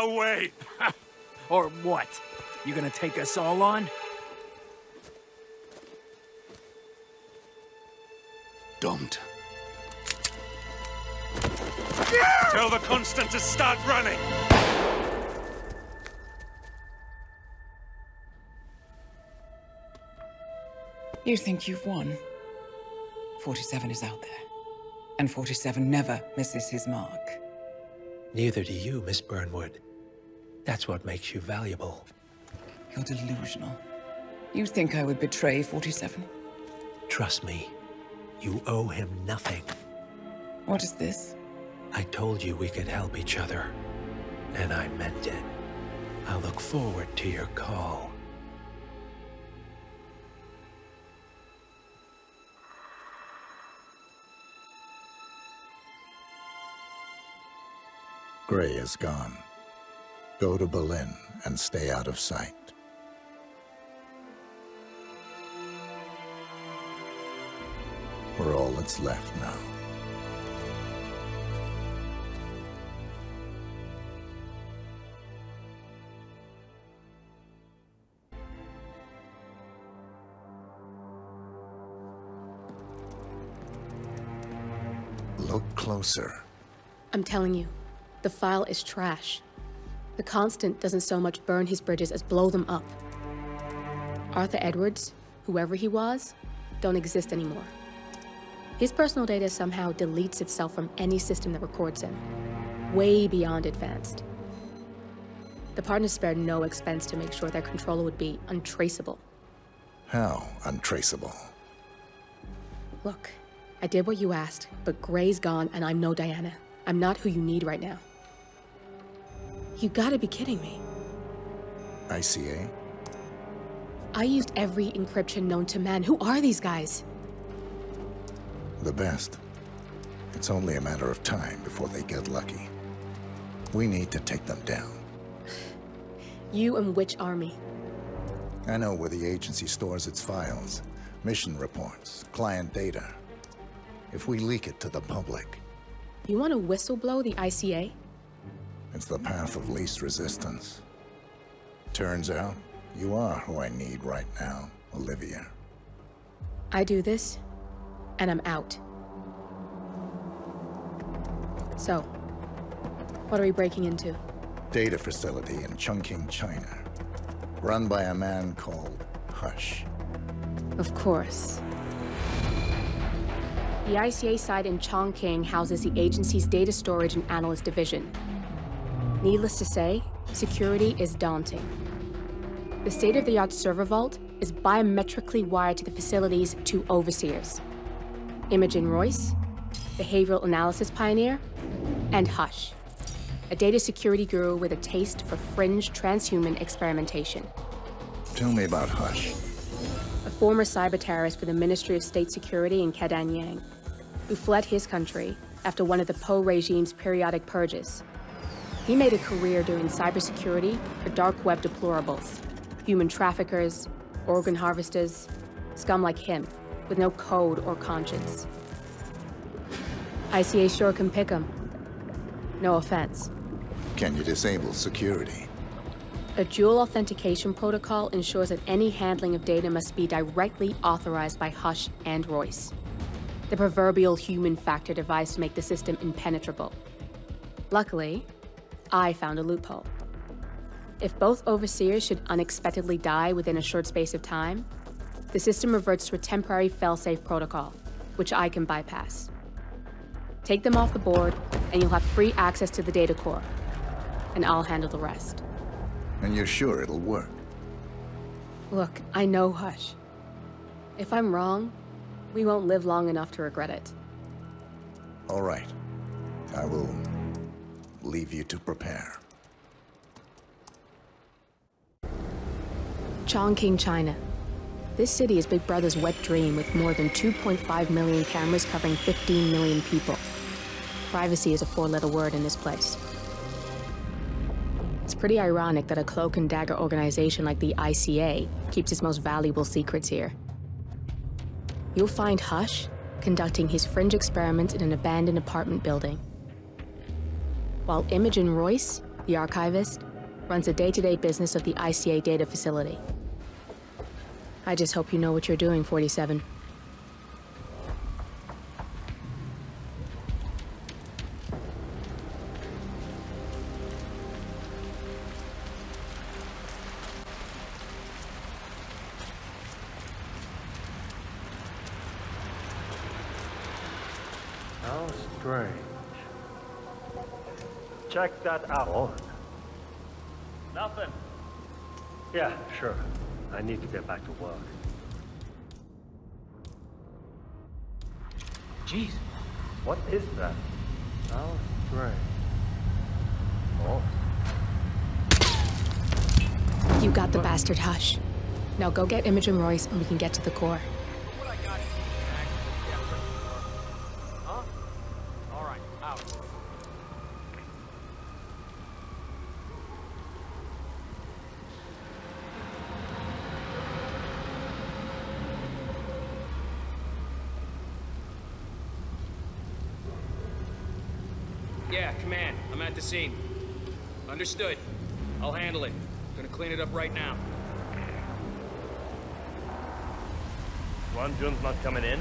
Walk away! or what? You gonna take us all on? Don't. Tell the Constant to start running! You think you've won? 47 is out there. And 47 never misses his mark. Neither do you, Miss Burnwood. That's what makes you valuable. You're delusional. You think I would betray 47? Trust me, you owe him nothing. What is this? I told you we could help each other, and I meant it. I look forward to your call. Grey is gone. Go to Berlin and stay out of sight. We're all that's left now. Look closer. I'm telling you, the file is trash. The Constant doesn't so much burn his bridges as blow them up. Arthur Edwards, whoever he was, don't exist anymore. His personal data somehow deletes itself from any system that records him, way beyond advanced. The partners spared no expense to make sure their controller would be untraceable. How untraceable? Look, I did what you asked, but Grey's gone and I'm no Diana. I'm not who you need right now. You gotta be kidding me. ICA? I used every encryption known to man. Who are these guys? The best. It's only a matter of time before they get lucky. We need to take them down. You and which army? I know where the agency stores its files, mission reports, client data. If we leak it to the public, You want to whistleblow the ICA? It's the path of least resistance. Turns out, you are who I need right now, Olivia. I do this, and I'm out. So, what are we breaking into? Data facility in Chongqing, China. Run by a man called Hush. Of course. The ICA site in Chongqing houses the agency's data storage and analyst division. Needless to say, security is daunting. The state-of-the-art server vault is biometrically wired to the facility's two overseers. Imogen Royce, behavioral analysis pioneer, and Hush, a data security guru with a taste for fringe transhuman experimentation. Tell me about Hush. a former cyber terrorist for the Ministry of State Security in Kadanyang, who fled his country after one of the Po regime's periodic purges. He made a career doing cybersecurity for dark web deplorables, human traffickers, organ harvesters, scum like him, with no code or conscience. ICA sure can pick 'em. No offense. Can you disable security? A dual authentication protocol ensures that any handling of data must be directly authorized by Hush and Royce. The proverbial human factor device to make the system impenetrable. Luckily, I found a loophole. If both overseers should unexpectedly die within a short space of time, the system reverts to a temporary failsafe protocol, which I can bypass. Take them off the board, and you'll have free access to the data core. And I'll handle the rest. And you're sure it'll work? Look, I know Hush. If I'm wrong, We won't live long enough to regret it. All right. I will leave you to prepare. Chongqing, China. This city is Big Brother's wet dream with more than 2.5 million cameras covering 15 million people. Privacy is a four-letter word in this place. It's pretty ironic that a cloak and dagger organization like the ICA keeps its most valuable secrets here. You'll find Hush conducting his fringe experiments in an abandoned apartment building. While Imogen Royce, the archivist, runs the day-to-day business of the ICA data facility. I just hope you know what you're doing, 47. Need to get back to work. Jeez, what is that? How strange. Oh, You got the bastard Hush. Now go get Imogen Royce and we can get to the core. Scene. Understood. I'll handle it. Gonna clean it up right now. Wan Jun's not coming in?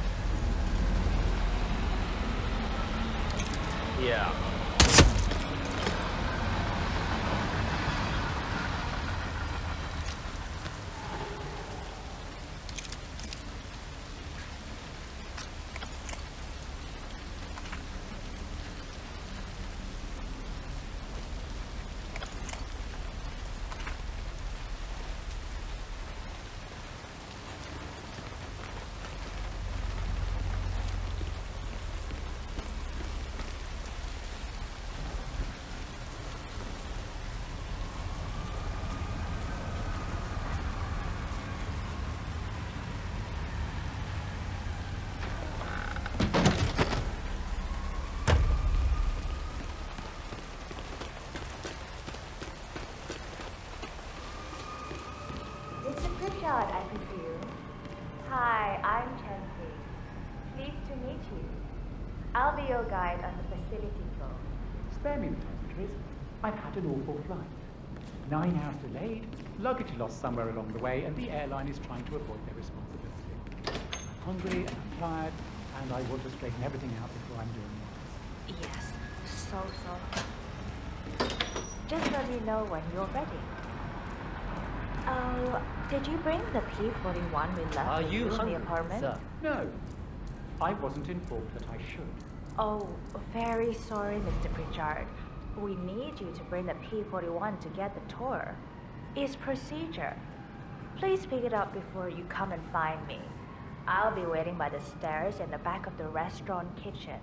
Yeah. Mr. Pritchard, I presume. Hi, I'm Chansey. Pleased to meet you. I'll be your guide on the facility tour. Spare me the pleasantries. I've had an awful flight. Nine hours delayed, luggage lost somewhere along the way, and the airline is trying to avoid their responsibility. I'm hungry and I'm tired, and I want to straighten everything out before I'm doing more. Yes, so so. Just let me know when you're ready. Oh, did you bring the P41 we left Are with you in hungry, the apartment? sir? No. I wasn't informed that I should. Oh, very sorry, Mr. Pritchard. We need you to bring the P41 to get the tour. It's procedure. Please pick it up before you come and find me. I'll be waiting by the stairs in the back of the restaurant kitchen.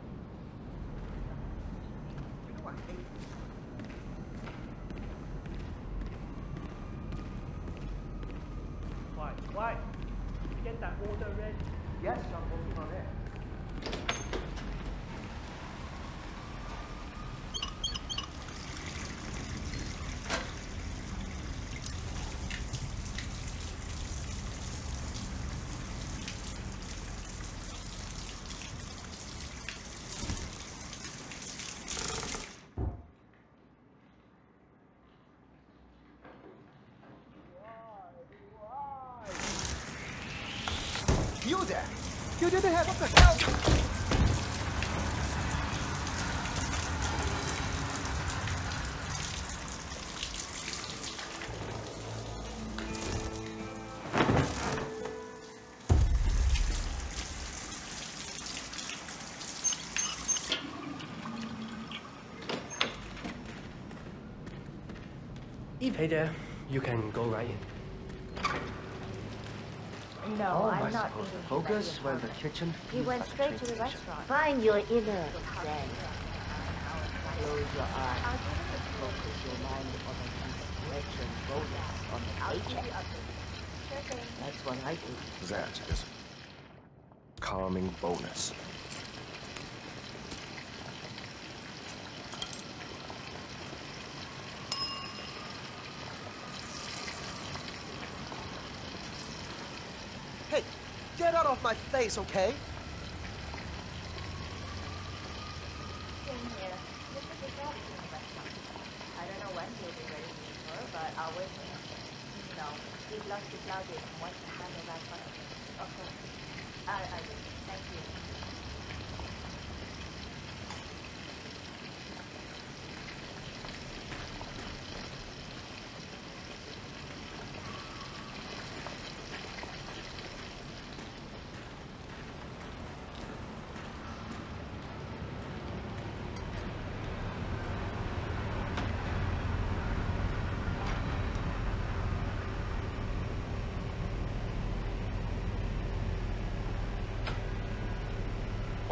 Quiet, quiet. Did you get that order ready? Yes, I'm working on it. You there! You didn't have what the hell? Hey there. You can go right in. No, How am I I'm not supposed to focus when the kitchen He went straight to the station? restaurant. Find your inner zen. Close your eyes. Focus your mind on a construction bonus on the paycheck. That's what I do. That is calming bonus. Hey, get out of my face, okay? I don't know when he'll be ready to tour, but I'll wait for him. You know, he'd love to plug in and wants to handle that part of it. Of course. I, I do. Thank you.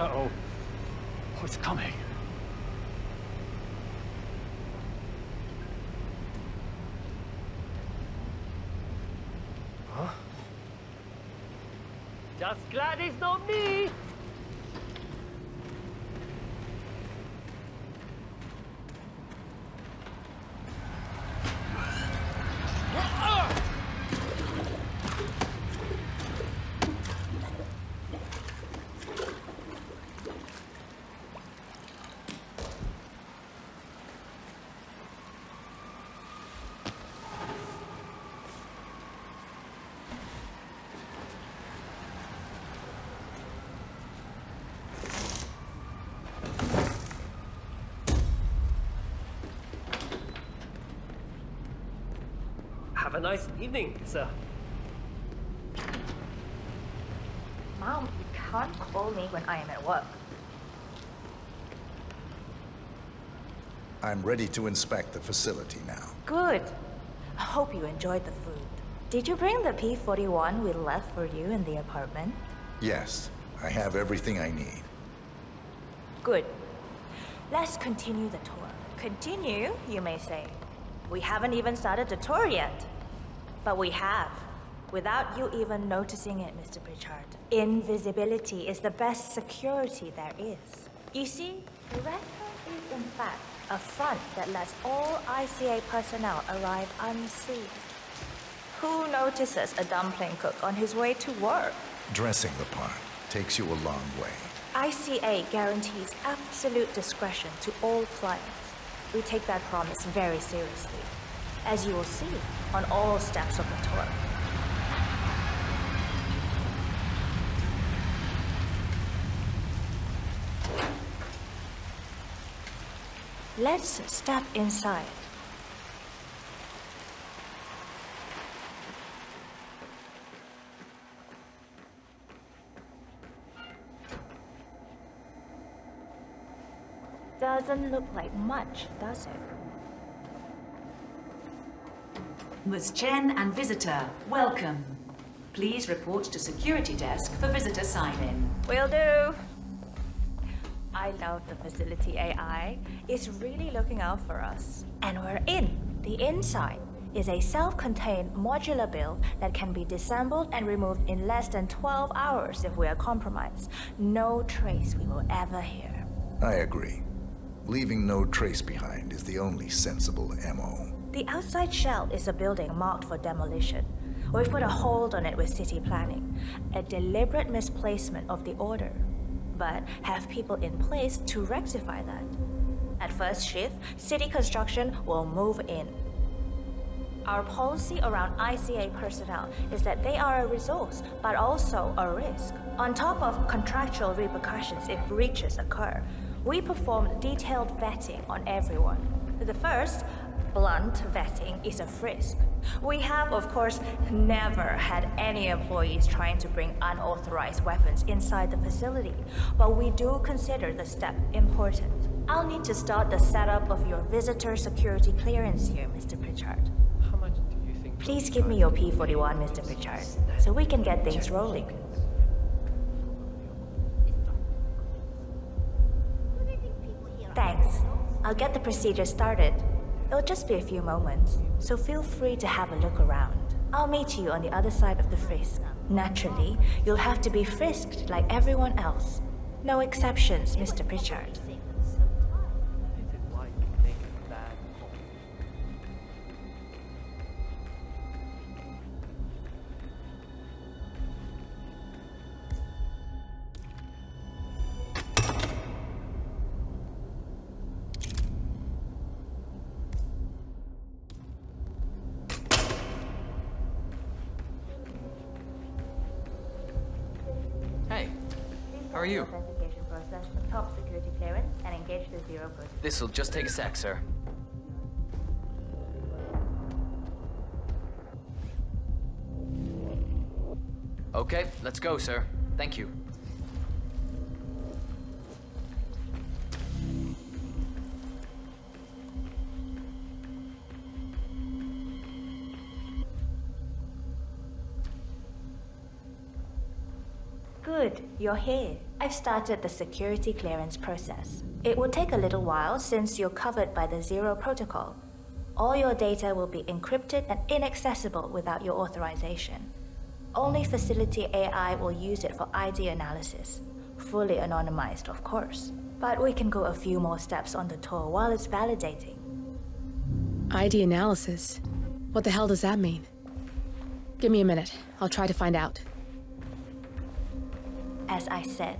Uh-oh. What's coming? Huh? Just glad it's not me! Have a nice evening, sir. Mom, you can't call me when I am at work. I'm ready to inspect the facility now. Good. I hope you enjoyed the food. Did you bring the P-41 we left for you in the apartment? Yes, I have everything I need. Good. Let's continue the tour. Continue, you may say. We haven't even started the tour yet. But we have. Without you even noticing it, Mr. Pritchard. Invisibility is the best security there is. You see, the Red Card is in fact a front that lets all ICA personnel arrive unseen. Who notices a dumpling cook on his way to work? Dressing the part takes you a long way. ICA guarantees absolute discretion to all clients. We take that promise very seriously, as you will see on all steps of the tour. Let's step inside. Doesn't look like much, does it? Ms. Chen and visitor, welcome. Please report to security desk for visitor sign-in. Will do. I love the facility AI. It's really looking out for us. And we're in. The inside is a self-contained modular build that can be disassembled and removed in less than 12 hours if we are compromised. No trace we will ever hear. I agree. Leaving no trace behind is the only sensible MO. The outside shell is a building marked for demolition. We've put a hold on it with city planning, a deliberate misplacement of the order, but have people in place to rectify that. At first shift, city construction will move in. Our policy around ICA personnel is that they are a resource, but also a risk. On top of contractual repercussions if breaches occur, we perform detailed vetting on everyone. The first, blunt vetting, is a frisk. We have, of course, never had any employees trying to bring unauthorized weapons inside the facility, but we do consider the step important. I'll need to start the setup of your visitor security clearance here, Mr. Pritchard. How much do you think Please give me your P41, Mr. Pritchard, so we can get things rolling. Thanks. I'll get the procedure started. It'll just be a few moments, so feel free to have a look around. I'll meet you on the other side of the frisk. Naturally, you'll have to be frisked like everyone else. No exceptions, Mr. Pritchard. This'll just take a sec, sir. Okay, let's go, sir. Thank you. Good, you're here. I've started the security clearance process. It will take a little while since you're covered by the Zero Protocol. All your data will be encrypted and inaccessible without your authorization. Only Facility AI will use it for ID analysis. Fully anonymized, of course. But we can go a few more steps on the tour while it's validating. ID analysis? What the hell does that mean? Give me a minute. I'll try to find out. As I said,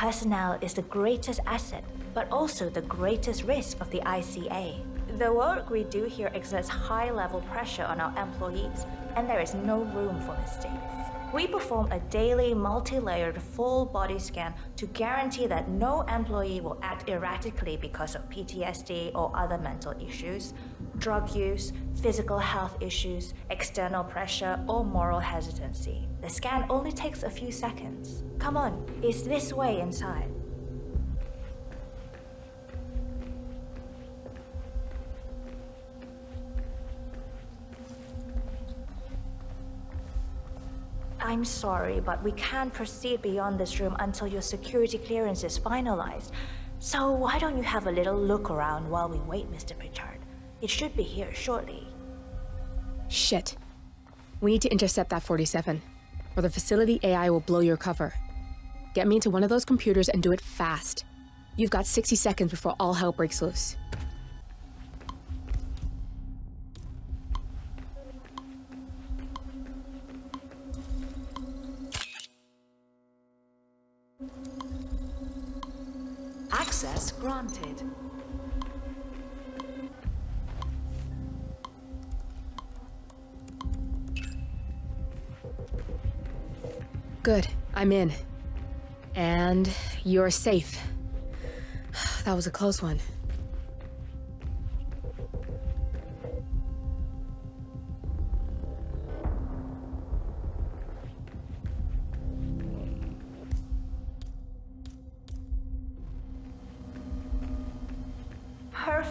personnel is the greatest asset, but also the greatest risk of the ICA. The work we do here exerts high level pressure on our employees, and there is no room for mistakes. We perform a daily multi layered full body scan to guarantee that no employee will act erratically because of PTSD or other mental issues, drug use, physical health issues, external pressure, or moral hesitancy. The scan only takes a few seconds. Come on, it's this way inside. I'm sorry, but we can't proceed beyond this room until your security clearance is finalized. So why don't you have a little look around while we wait, Mr. Pritchard? It should be here shortly. Shit. We need to intercept that 47, or the facility AI will blow your cover. Get me into one of those computers and do it fast. You've got 60 seconds before all hell breaks loose. Access granted. Good, I'm in. And you're safe. That was a close one.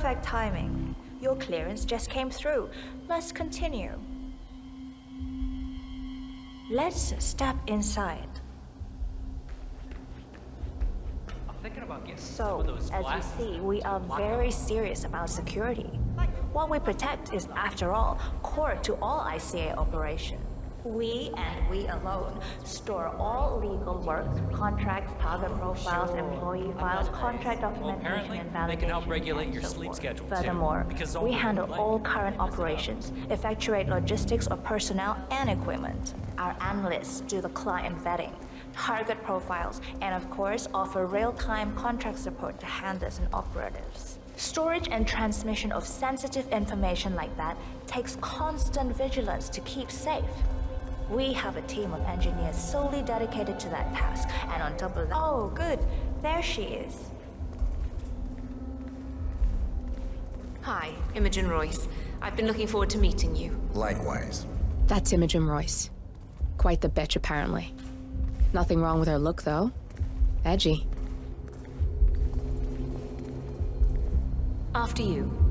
Perfect timing. Your clearance just came through. Let's continue. Let's step inside. I'm thinking about getting So, as you see, we are very serious about security. What we protect is, after all, core to all ICA operation. We and we alone store all legal work, contracts, target profiles, employee files, contract documentation, apparently, and they validation. can help regulate your so sleep forth. schedule, too, Furthermore, because we handle all current operations, effectuate logistics of personnel and equipment. Our analysts do the client vetting, target profiles, and of course, offer real-time contract support to handlers and operatives. Storage and transmission of sensitive information like that takes constant vigilance to keep safe. We have a team of engineers solely dedicated to that task, and on top of that, oh, good, there she is. Hi, Imogen Royce. I've been looking forward to meeting you. Likewise. That's Imogen Royce. Quite the bitch, apparently. Nothing wrong with her look, though. Edgy. After you.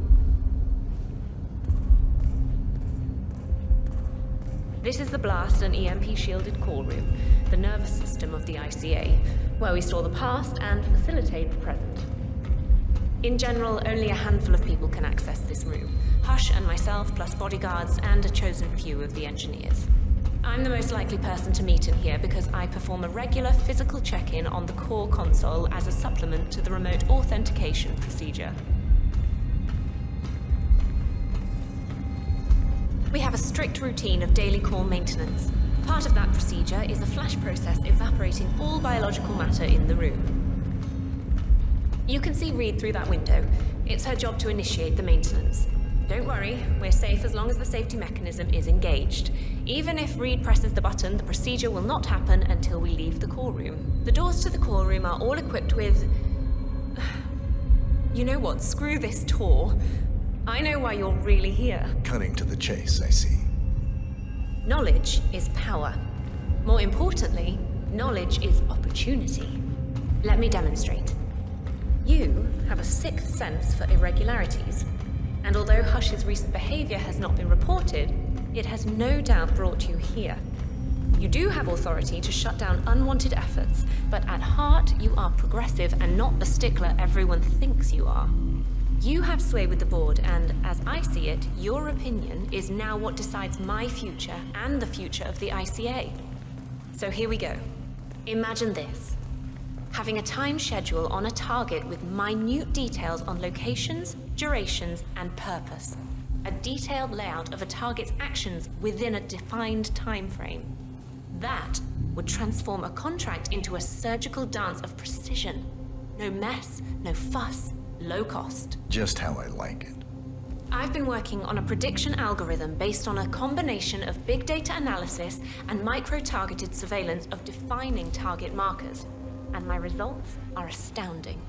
This is the blast and EMP shielded core room, the nervous system of the ICA, where we store the past and facilitate the present. In general, only a handful of people can access this room. Hush and myself, plus bodyguards and a chosen few of the engineers. I'm the most likely person to meet in here because I perform a regular physical check-in on the core console as a supplement to the remote authentication procedure. We have a strict routine of daily core maintenance. Part of that procedure is a flash process evaporating all biological matter in the room. You can see Reed through that window. It's her job to initiate the maintenance. Don't worry, we're safe as long as the safety mechanism is engaged. Even if Reed presses the button, the procedure will not happen until we leave the core room. The doors to the core room are all equipped with... You know what? Screw this tour. I know why you're really here. Cutting to the chase, I see. Knowledge is power. More importantly, knowledge is opportunity. Let me demonstrate. You have a sixth sense for irregularities, and although Hush's recent behavior has not been reported, it has no doubt brought you here. You do have authority to shut down unwanted efforts, but at heart, you are progressive and not the stickler everyone thinks you are. You have sway with the board, and as I see it, your opinion is now what decides my future and the future of the ICA. So here we go. Imagine this. Having a time schedule on a target with minute details on locations, durations, and purpose. A detailed layout of a target's actions within a defined time frame. That would transform a contract into a surgical dance of precision. No mess, no fuss, low cost. Just how I like it. I've been working on a prediction algorithm based on a combination of big data analysis and micro-targeted surveillance of defining target markers. And my results are astounding.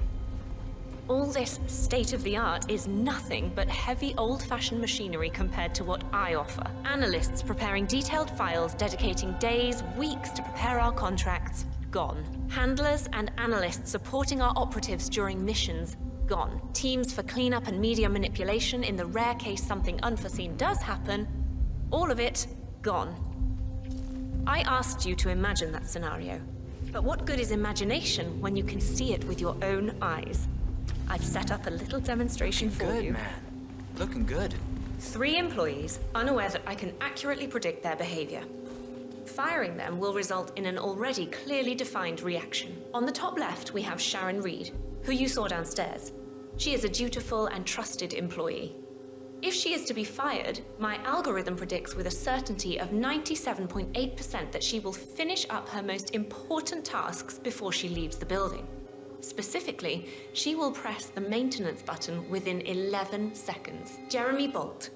All this state-of-the-art is nothing but heavy old-fashioned machinery compared to what I offer. Analysts preparing detailed files dedicating days, weeks to prepare our contracts, gone. Handlers and analysts supporting our operatives during missions, gone. Teams for cleanup and media manipulation in the rare case something unforeseen does happen, all of it gone. I asked you to imagine that scenario. But what good is imagination when you can see it with your own eyes? I've set up a little demonstration for good, you. man. Looking good. Three employees, unaware that I can accurately predict their behavior. Firing them will result in an already clearly defined reaction. On the top left, we have Sharon Reed, who you saw downstairs. She is a dutiful and trusted employee. If she is to be fired, my algorithm predicts with a certainty of 97.8% that she will finish up her most important tasks before she leaves the building. Specifically, she will press the maintenance button within 11 seconds. Jeremy Bolt.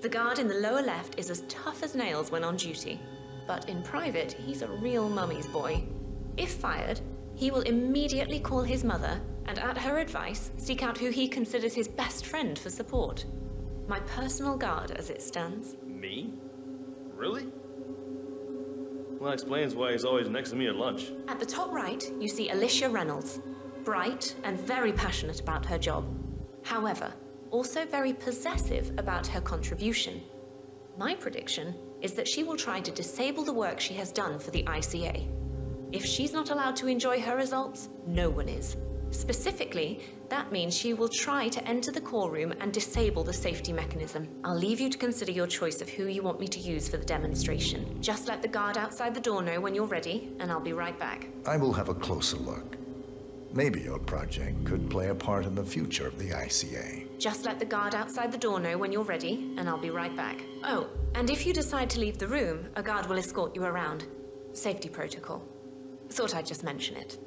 The guard in the lower left is as tough as nails when on duty, but in private, he's a real mummy's boy. If fired, he will immediately call his mother and, at her advice, seek out who he considers his best friend for support. My personal guard as it stands. Me? Really? Well, that explains why he's always next to me at lunch. At the top right, you see Alicia Reynolds. Bright and very passionate about her job. However, also very possessive about her contribution. My prediction is that she will try to disable the work she has done for the ICA. If she's not allowed to enjoy her results, no one is. Specifically, that means she will try to enter the core room and disable the safety mechanism. I'll leave you to consider your choice of who you want me to use for the demonstration. Just let the guard outside the door know when you're ready, and I'll be right back. I will have a closer look. Maybe your project could play a part in the future of the ICA. Just let the guard outside the door know when you're ready, and I'll be right back. Oh, and if you decide to leave the room, a guard will escort you around. Safety protocol. Thought I'd just mention it.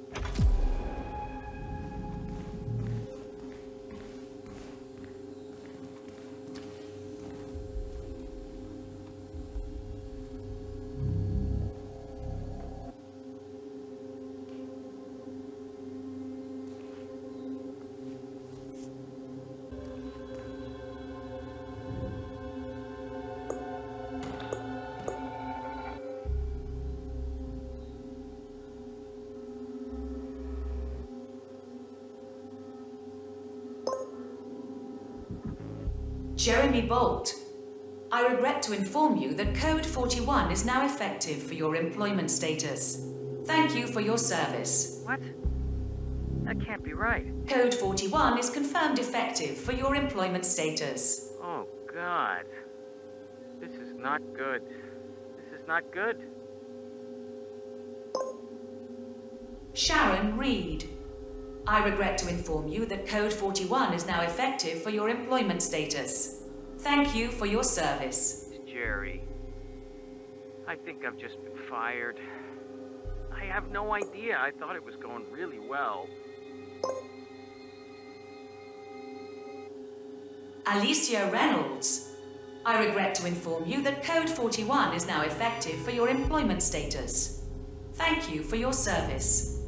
Jeremy Bolt. I regret to inform you that Code 41 is now effective for your employment status. Thank you for your service. What? That can't be right. Code 41 is confirmed effective for your employment status. Oh, God. This is not good. This is not good. Sharon Reed. I regret to inform you that Code 41 is now effective for your employment status. Thank you for your service. Jerry. I think I've just been fired. I have no idea. I thought it was going really well. Alicia Reynolds. I regret to inform you that Code 41 is now effective for your employment status. Thank you for your service.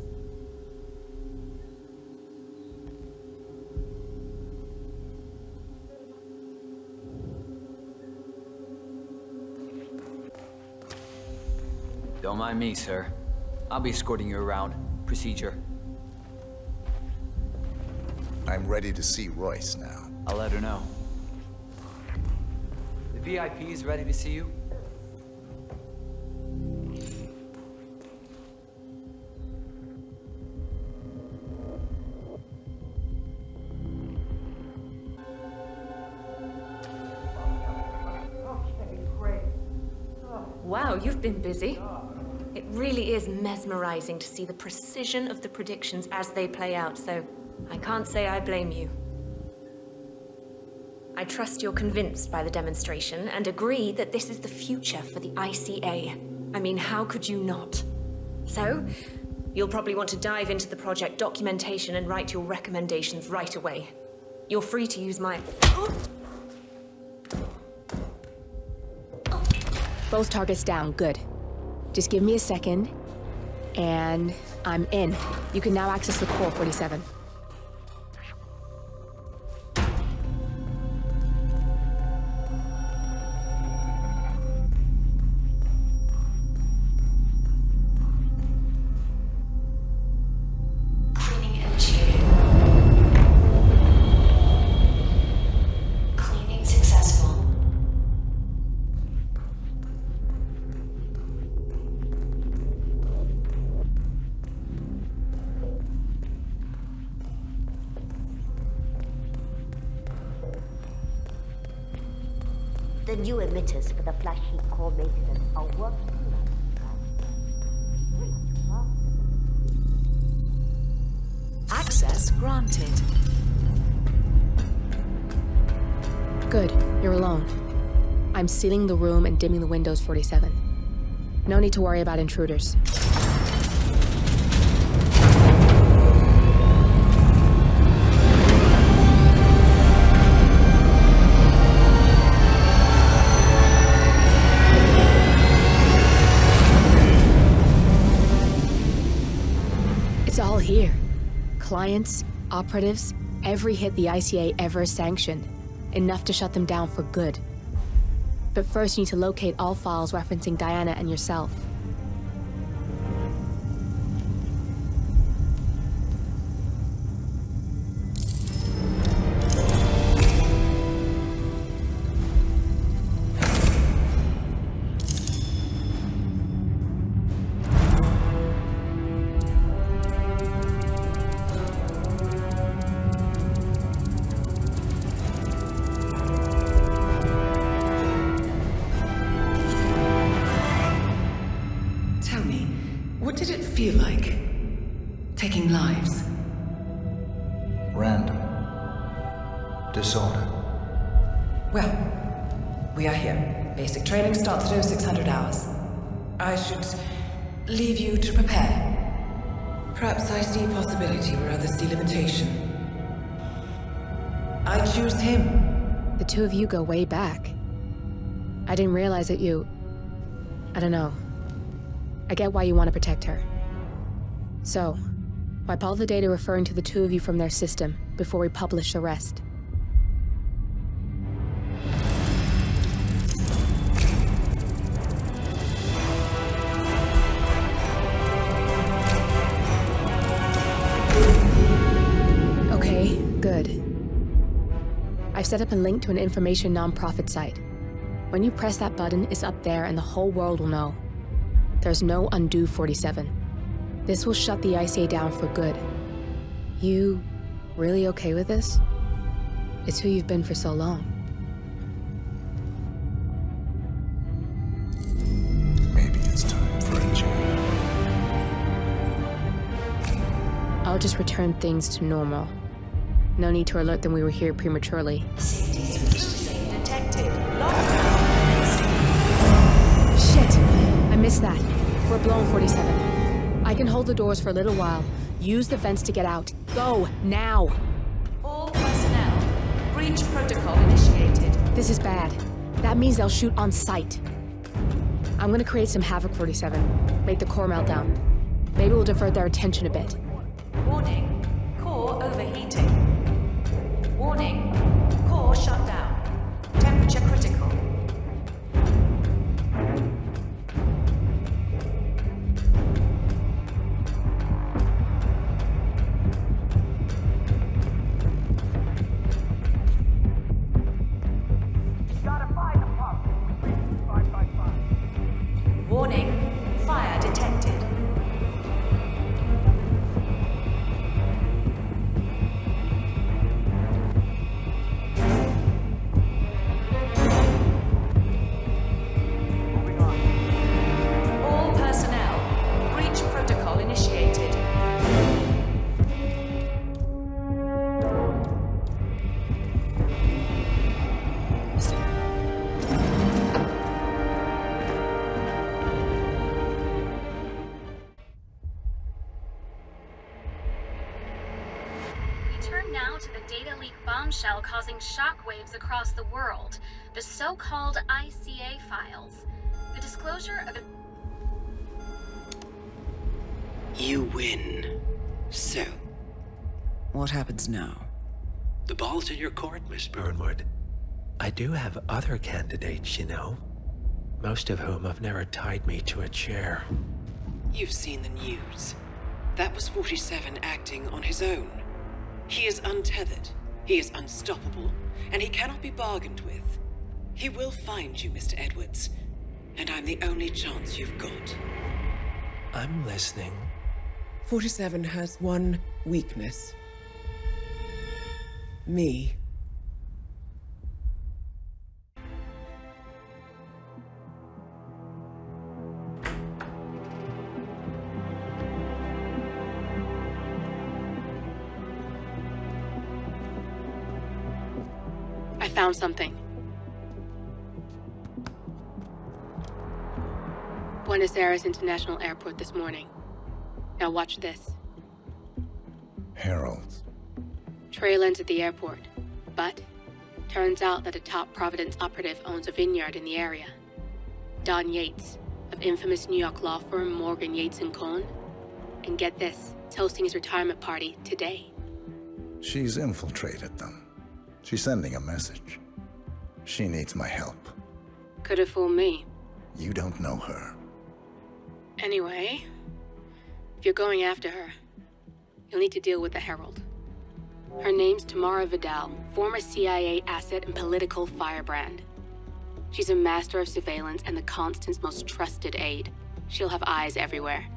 Don't mind me, sir. I'll be escorting you around. Procedure. I'm ready to see Royce now. I'll let her know. The VIP is ready to see you. Okay, great. Oh, wow, you've been busy. Is mesmerizing to see the precision of the predictions as they play out, so I can't say I blame you. I trust you're convinced by the demonstration and agree that this is the future for the ICA. I mean, how could you not? So, you'll probably want to dive into the project documentation and write your recommendations right away. You're free to use my... Both targets down, good. Just give me a second, and I'm in. You can now access the core 47. For the flash heat core maintenance are working Access granted. Good, you're alone. I'm sealing the room and dimming the windows 47. No need to worry about intruders. Clients, operatives, every hit the ICA ever sanctioned. Enough to shut them down for good. But first you need to locate all files referencing Diana and yourself. I didn't realize that you... I don't know. I get why you want to protect her. So, wipe all the data referring to the two of you from their system before we publish the rest. Okay, good. I've set up a link to an information nonprofit site. When you press that button, it's up there and the whole world will know. There's no undo 47. This will shut the ICA down for good. You really okay with this? It's who you've been for so long. Maybe it's time for a change. I'll just return things to normal. No need to alert them we were here prematurely. Missed that. We're blown 47. I can hold the doors for a little while. Use the vents to get out. Go, now! All personnel. Breach protocol initiated. This is bad. That means they'll shoot on sight. I'm gonna create some havoc 47. Make the core meltdown. Maybe we'll divert their attention a bit. Shockwaves across the world, the so-called ICA files. The disclosure of a You win. So, what happens now? The ball's in your court, Miss Burnwood. I do have other candidates, you know. Most of whom have never tied me to a chair. You've seen the news. That was 47 acting on his own. He is untethered, he is unstoppable, and he cannot be bargained with. He will find you, Mr. Edwards, and I'm the only chance you've got. I'm listening. 47 has one weakness. Me. Found something. Buenos Aires International Airport this morning. Now watch this. Harold. Trail ends at the airport, but turns out that a top Providence operative owns a vineyard in the area. Don Yates, of infamous New York law firm Morgan Yates and Cohn. And get this, hosting his retirement party today. She's infiltrated them. She's sending a message. She needs my help. Could have fooled me. You don't know her. Anyway, if you're going after her, you'll need to deal with the Herald. Her name's Tamara Vidal, former CIA asset and political firebrand. She's a master of surveillance and the Constant's most trusted aide. She'll have eyes everywhere.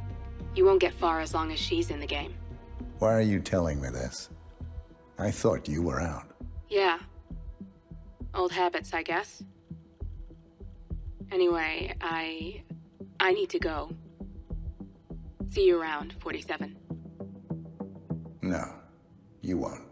You won't get far as long as she's in the game. Why are you telling me this? I thought you were out. Yeah. Old habits, I guess. Anyway, I... I need to go. See you around, 47. No, you won't.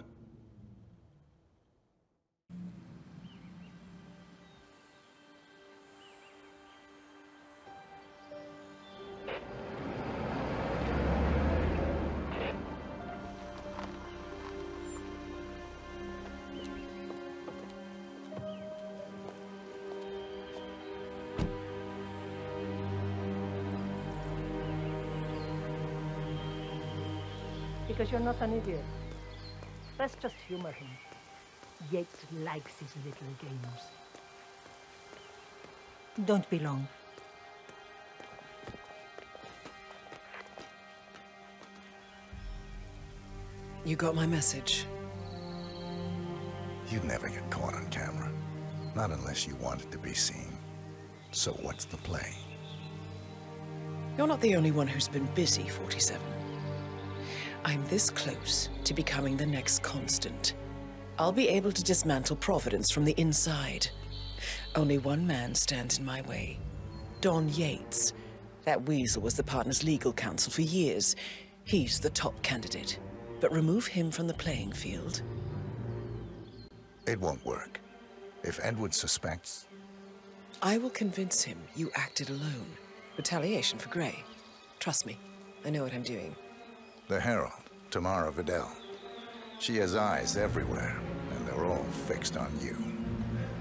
Because you're not an idiot. Let's just humor him. Yates likes his little games. Don't be long. You got my message. You'd never get caught on camera. Not unless you want it to be seen. So what's the play? You're not the only one who's been busy, 47. I'm this close to becoming the next constant. I'll be able to dismantle Providence from the inside. Only one man stands in my way. Don Yates. That weasel was the partner's legal counsel for years. He's the top candidate. But remove him from the playing field. It won't work. If Edward suspects, I will convince him you acted alone. Retaliation for Grey. Trust me, I know what I'm doing. The Herald, Tamara Vidal. She has eyes everywhere, and they're all fixed on you.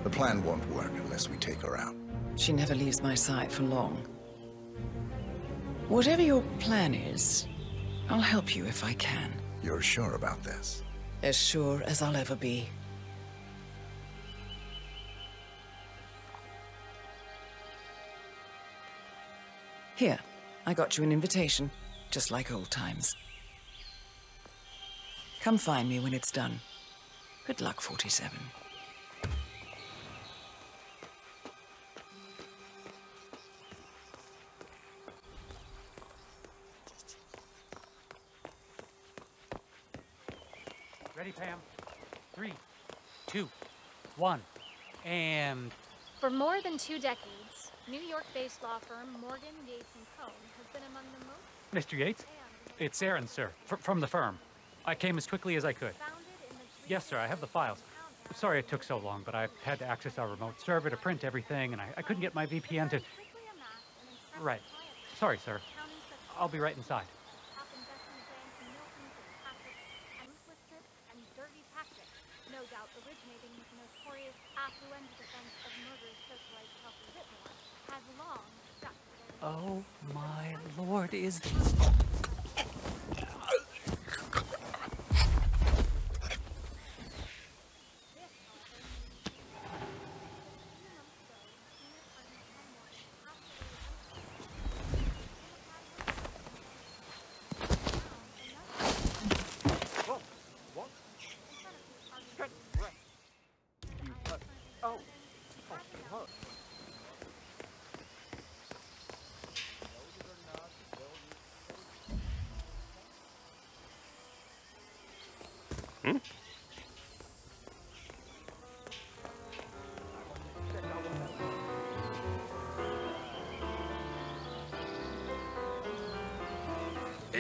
The plan won't work unless we take her out. She never leaves my side for long. Whatever your plan is, I'll help you if I can. You're sure about this? As sure as I'll ever be. Here, I got you an invitation, just like old times. Come find me when it's done. Good luck, 47. Ready, Pam? Three, two, one, and For more than two decades, New York-based law firm Morgan, Yates & Cohn has been among the most Mr. Yates? It's Aaron, sir, fr from the firm. I came as quickly as I could. Yes, sir, I have the files. Sorry it took so long, but I had to access our remote server to print everything, and I, I couldn't get my VPN to... Right. Sorry, sir. I'll be right inside. and dirty tactics, no doubt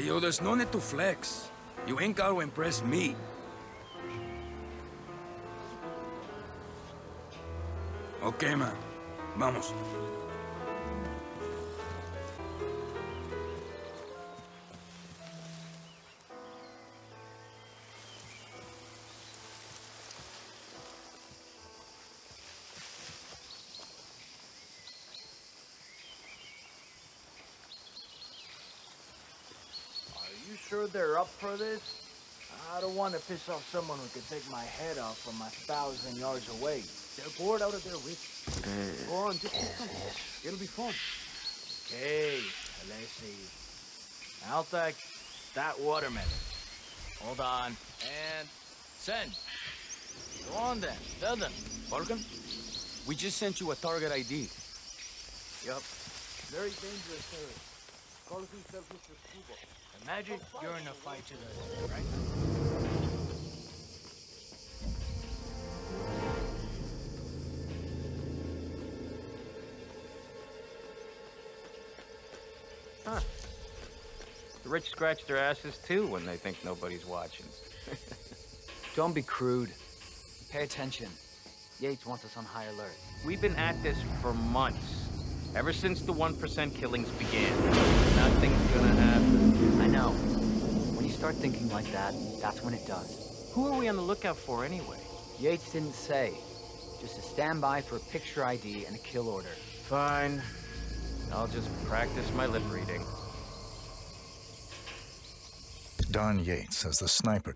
yo, there's no need to flex. You ain't got to impress me. Okay, man. Vamos. They're up for this? I don't want to piss off someone who could take my head off from a thousand yards away. They're bored out of their wits. Eh. Go on, just come. It'll be fun. Okay, let's see. I'll take that watermelon. Hold on. And send. Go on then. Tell them. Falcon, we just sent you a target ID. Yep. Very dangerous area. Calls himself Mr. Scuba. Imagine you're in a fight to the right? Huh. The rich scratch their asses too when they think nobody's watching. Don't be crude. Pay attention. Yates wants us on high alert. We've been at this for months. Ever since the 1% killings began. Nothing's gonna happen. I know. When you start thinking like that, that's when it does. Who are we on the lookout for anyway? Yates didn't say. Just a standby for a picture ID and a kill order. Fine. I'll just practice my lip reading. Don Yates as the sniper.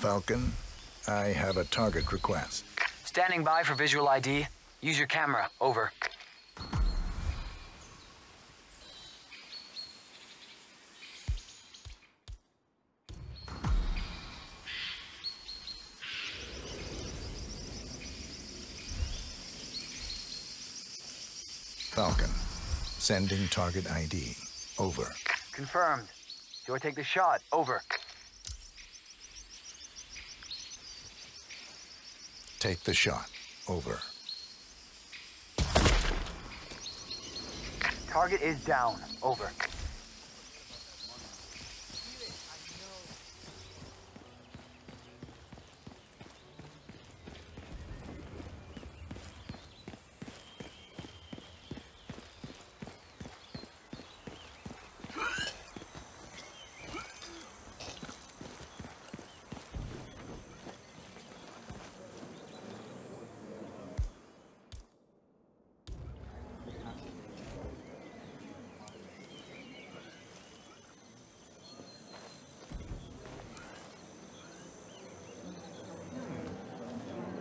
Falcon, I have a target request. Standing by for visual ID. Use your camera. Over. Falcon, sending target ID. Over. Confirmed. Do I take the shot? Over. Take the shot. Over. Target is down. Over.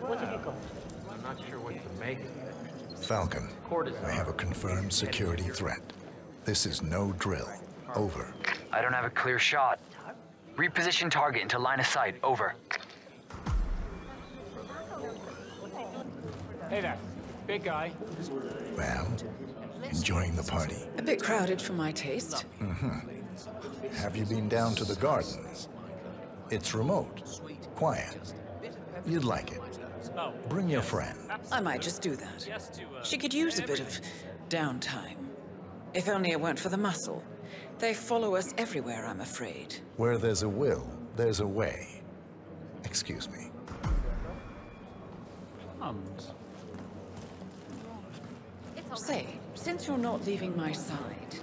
What have you got? I'm not sure what to make of it. Falcon, I have a confirmed security threat. This is no drill. Over. I don't have a clear shot. Reposition target into line of sight. Over. Hey there, big guy. Well, enjoying the party. A bit crowded for my taste. Mm-hmm. Have you been down to the gardens? It's remote, quiet. You'd like it. Bring your friend. I might just do that. She could use a bit of downtime. If only it weren't for the muscle. They follow us everywhere, I'm afraid. Where there's a will, there's a way. Excuse me. Say, since you're not leaving my side,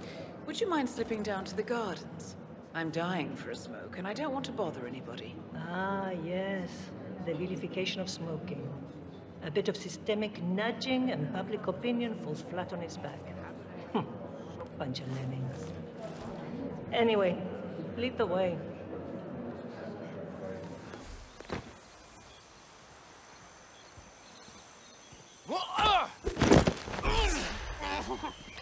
would you mind slipping down to the gardens? I'm dying for a smoke, and I don't want to bother anybody. Ah, yes. The vilification of smoking. A bit of systemic nudging and public opinion falls flat on its back. Hmm. Bunch of lemmings. Anyway, lead the way.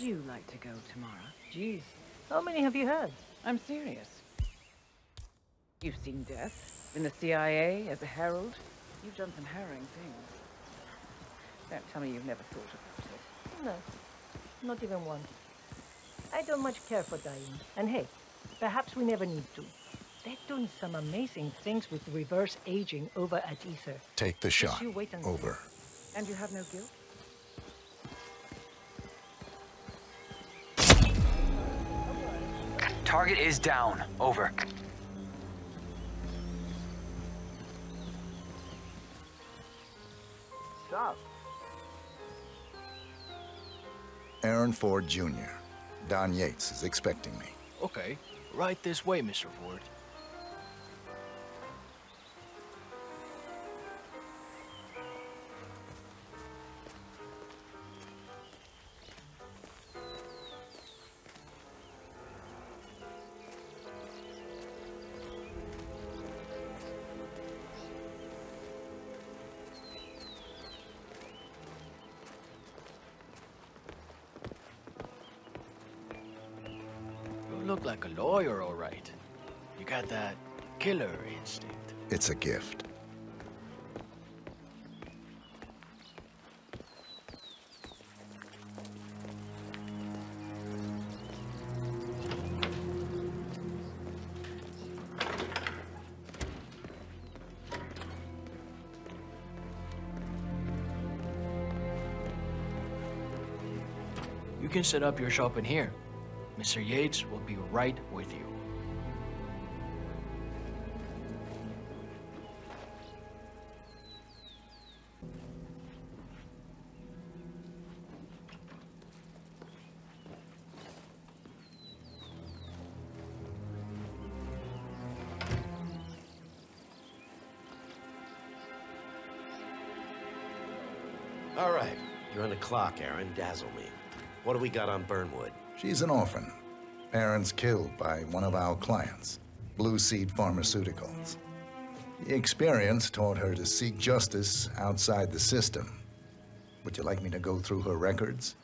you like to go tomorrow? Jeez, how many have you had? I'm serious. You've seen death in the CIA as a herald. You've done some harrowing things. Don't tell me you've never thought about it. No, not even one. I don't much care for dying. And hey, perhaps we never need to. They're doing some amazing things with reverse aging over at Ether. Take the shot. you wait and see. Over. And you have no guilt? Target is down. Over. Stop. Aaron Ford Jr. Don Yates is expecting me. Okay, right this way, Mr. Ford. It's a gift. You can set up your shop in here. Mr. Yates will be right with you. Clock, Aaron. Dazzle me. What do we got on Burnwood? She's an orphan. Parents killed by one of our clients, Blue Seed Pharmaceuticals. The experience taught her to seek justice outside the system. Would you like me to go through her records?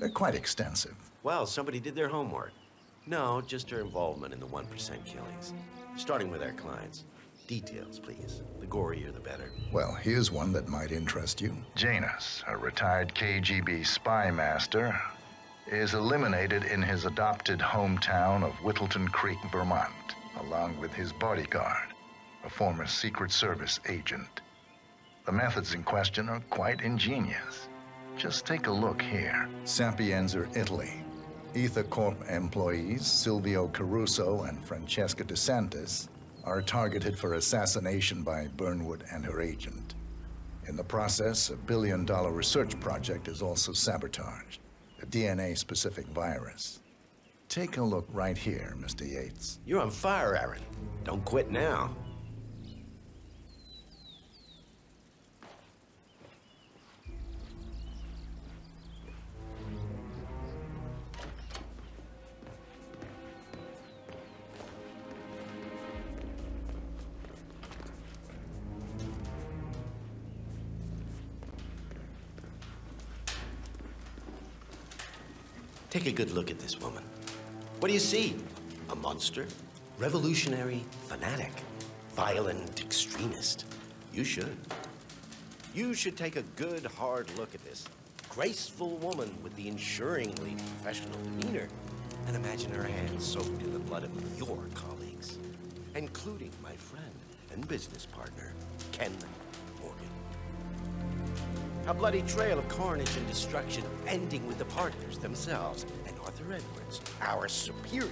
They're quite extensive. Well, somebody did their homework. No, just her involvement in the 1% killings. Starting with our clients. Details, please. The gorier, the better. Well, here's one that might interest you. Janus, a retired KGB spy master, is eliminated in his adopted hometown of Whittleton Creek, Vermont, along with his bodyguard, a former Secret Service agent. The methods in question are quite ingenious. Just take a look here. Sapienza, Italy. Ether Corp employees Silvio Caruso and Francesca DeSantis are targeted for assassination by Burnwood and her agent. In the process, a billion dollar research project is also sabotaged a DNA specific virus. Take a look right here, Mr. Yates. You're on fire, Aaron. Don't quit now. Take a good look at this woman. What do you see? A monster? Revolutionary fanatic? Violent extremist? You should. You should take a good, hard look at this graceful woman with the ensuringly professional demeanor and imagine her hands soaked in the blood of your colleagues, including my friend and business partner, Ken. A bloody trail of carnage and destruction, ending with the partners themselves and Arthur Edwards, our superior,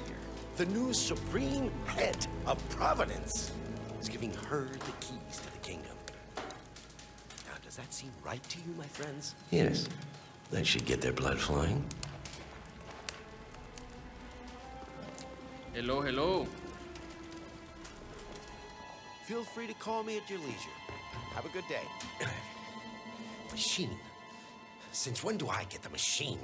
the new supreme head of Providence, is giving her the keys to the kingdom. Now, does that seem right to you, my friends? Yes. That should get their blood flowing. Hello, hello. Feel free to call me at your leisure. Have a good day. machine. Since when do I get the machine?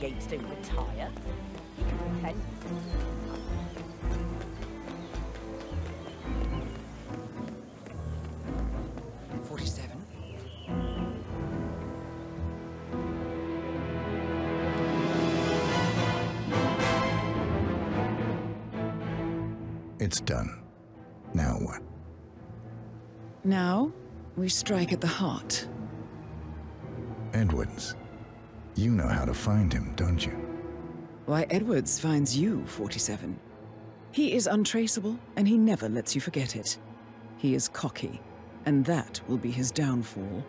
Guys like don't retire. He can pretend. Forty-seven. It's done. Now what? Now, we strike at the heart. Know how to find him, don't you? Why, Edwards finds you, 47. He is untraceable, and he never lets you forget it. He is cocky, and that will be his downfall.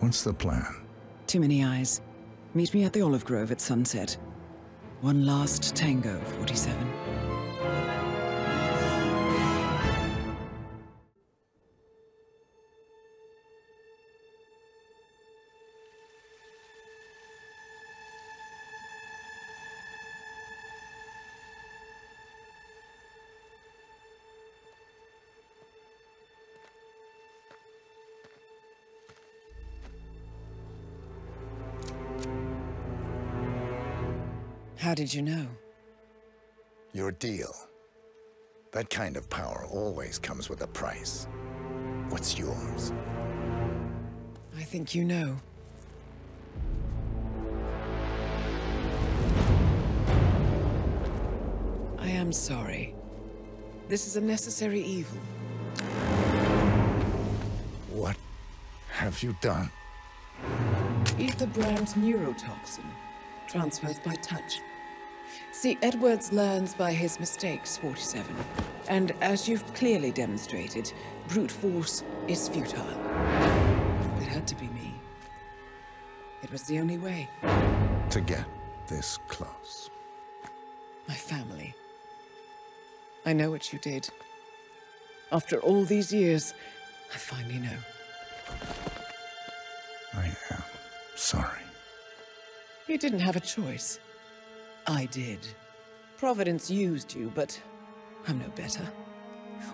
What's the plan? Too many eyes. Meet me at the Olive Grove at sunset. One last tango, 47. How did you know? Your deal. That kind of power always comes with a price. What's yours? I think you know. I am sorry. This is a necessary evil. What have you done? Ether brand neurotoxin. Transfers by touch. See, Edwards learns by his mistakes, 47. And as you've clearly demonstrated, brute force is futile. It had to be me. It was the only way. To get this close. My family. I know what you did. After all these years, I finally know. I am sorry. You didn't have a choice. I did. Providence used you, but I'm no better.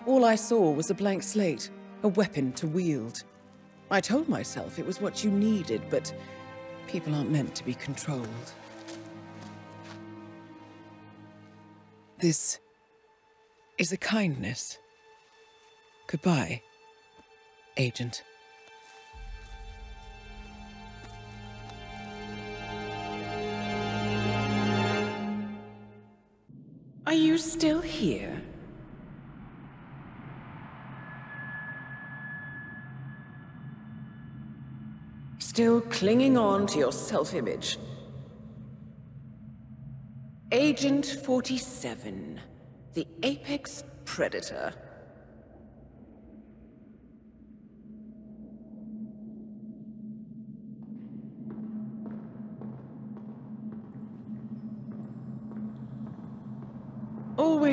All I saw was a blank slate, a weapon to wield. I told myself it was what you needed, but people aren't meant to be controlled. This is a kindness. Goodbye, Agent. You still here? Still clinging on to your self-image? Agent 47, the apex predator.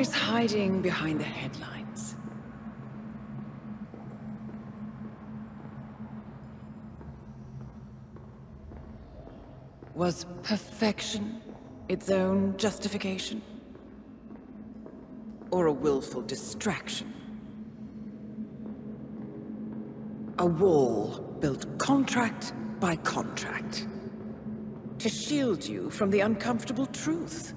Always hiding behind the headlines. Was perfection its own justification? Or a willful distraction? A wall built contract by contract. To shield you from the uncomfortable truth.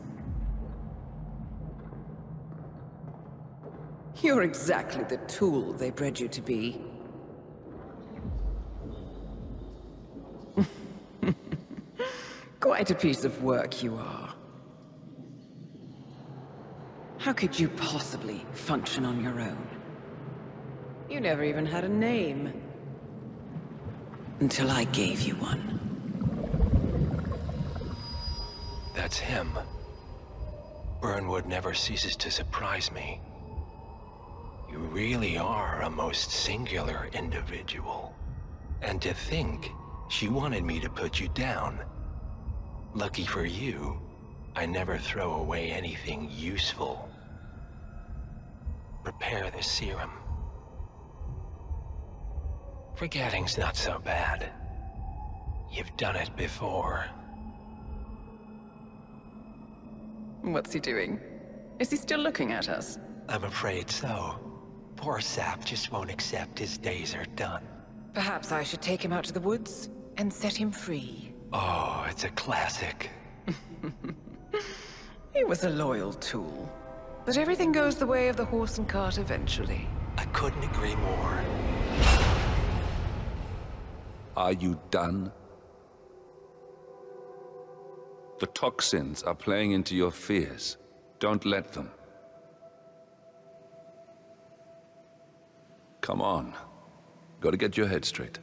You're exactly the tool they bred you to be. Quite a piece of work you are. How could you possibly function on your own? You never even had a name. Until I gave you one. That's him. Burnwood never ceases to surprise me. You really are a most singular individual. And to think she wanted me to put you down. Lucky for you, I never throw away anything useful. Prepare the serum. Forgetting's not so bad. You've done it before. What's he doing? Is he still looking at us? I'm afraid so. Poor Sap just won't accept his days are done. Perhaps I should take him out to the woods and set him free. Oh, it's a classic. He was a loyal tool. But everything goes the way of the horse and cart eventually. I couldn't agree more. Are you done? The toxins are playing into your fears. Don't let them. Come on. Gotta get your head straight.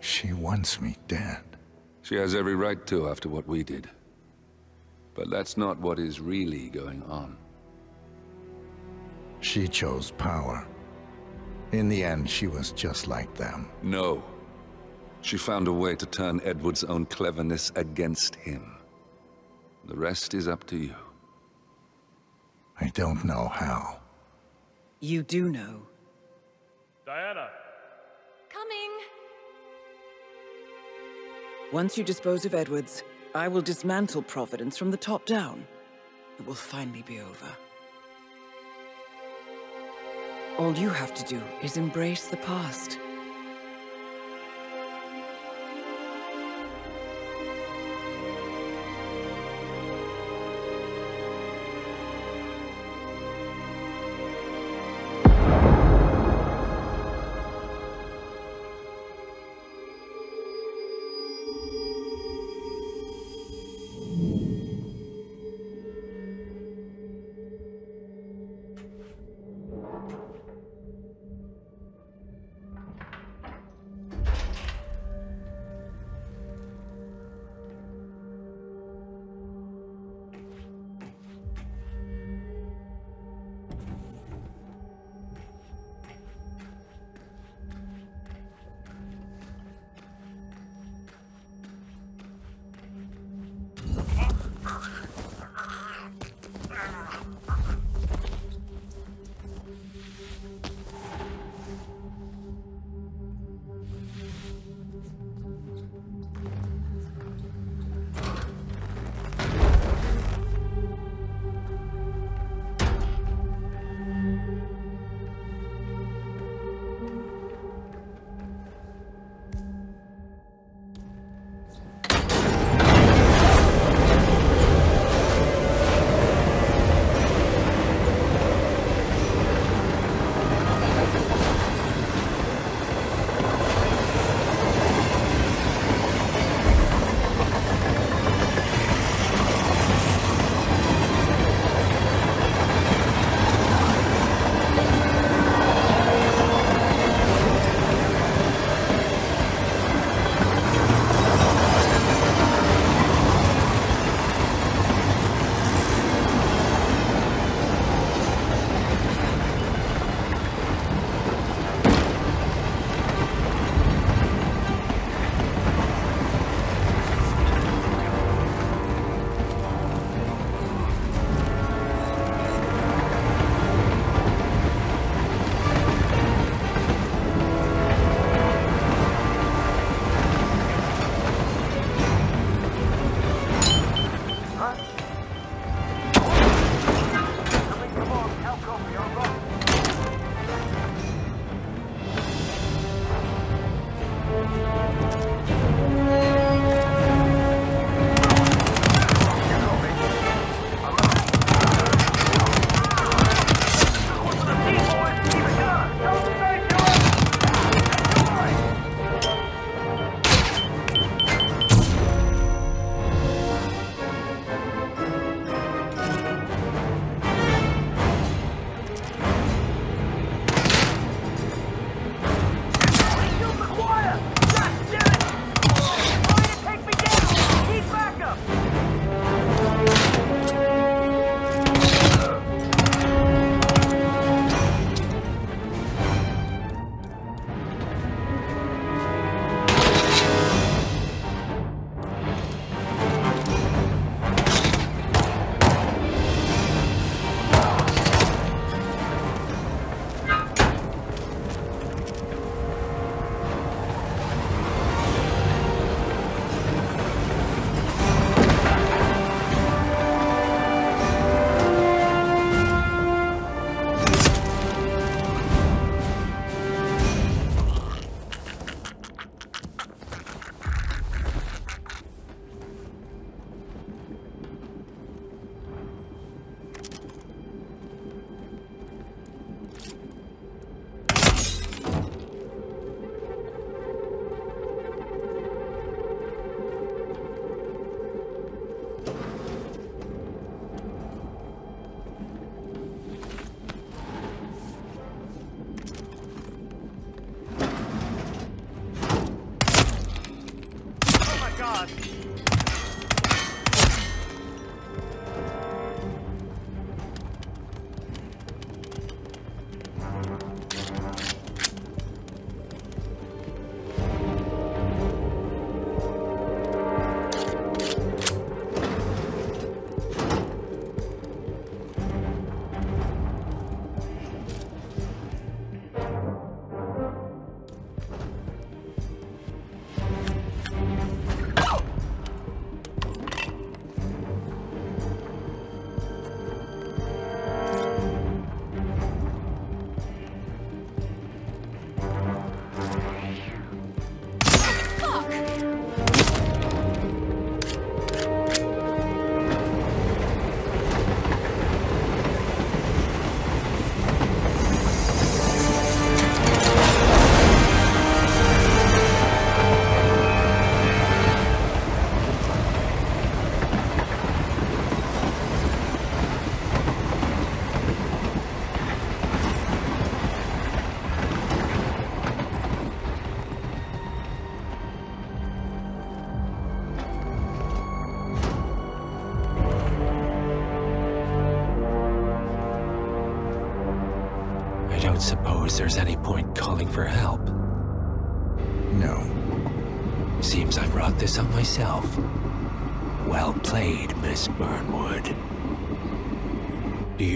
She wants me dead. She has every right to after what we did. But that's not what is really going on. She chose power. In the end, she was just like them. No. She found a way to turn Edward's own cleverness against him. The rest is up to you. I don't know how. You do know. Diana, Coming! Once you dispose of Edwards, I will dismantle Providence from the top down. It will finally be over. All you have to do is embrace the past.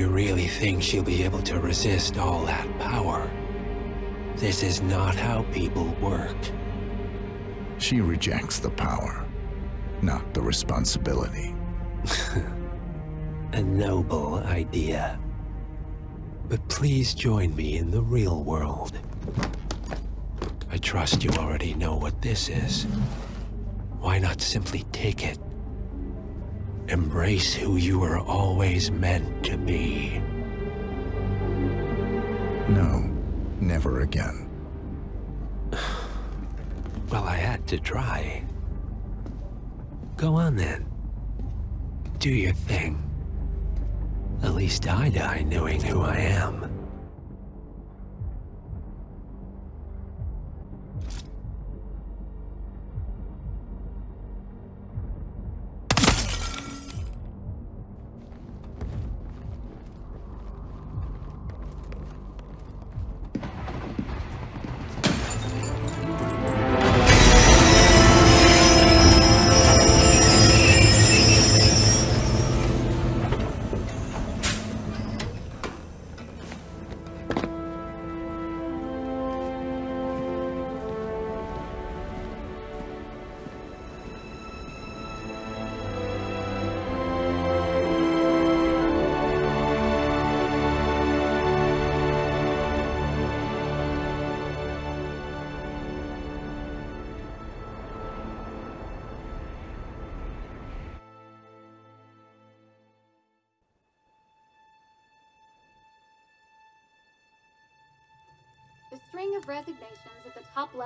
You really think she'll be able to resist all that power? This is not how people work. She rejects the power, not the responsibility. A noble idea. But please join me in the real world. I trust you already know what this is. Why not simply take it? Embrace who you were always meant to be. No, never again. Well, I had to try. Go on then. Do your thing. At least I die knowing who I am.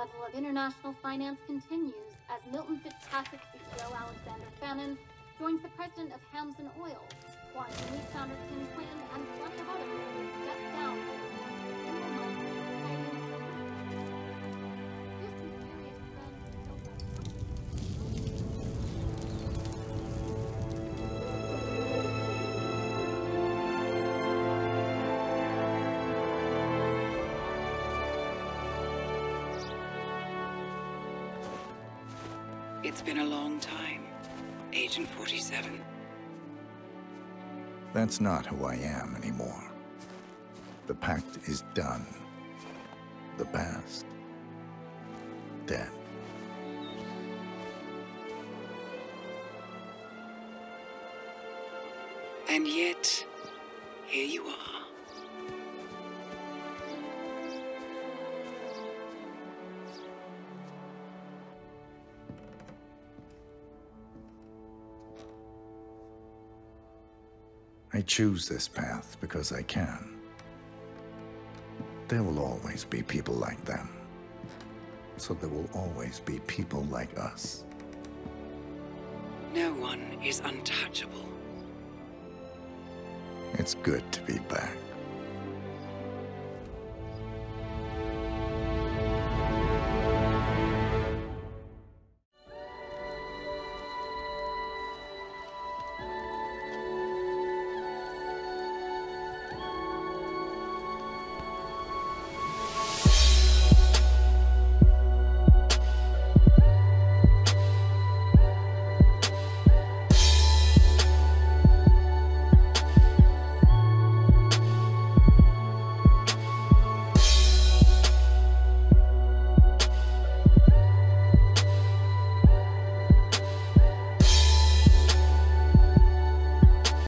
Level of international finance continues as Milton Fitzpatrick CEO Alexander Fannin joins the president of Hamson Oil, Quantum Leap founder Tim Quinn, and plenty of others It's been a long time, Agent 47. That's not who I am anymore. The pact is done. The past, dead. Choose this path because I can. There will always be people like them. So there will always be people like us. No one is untouchable. It's good to be back.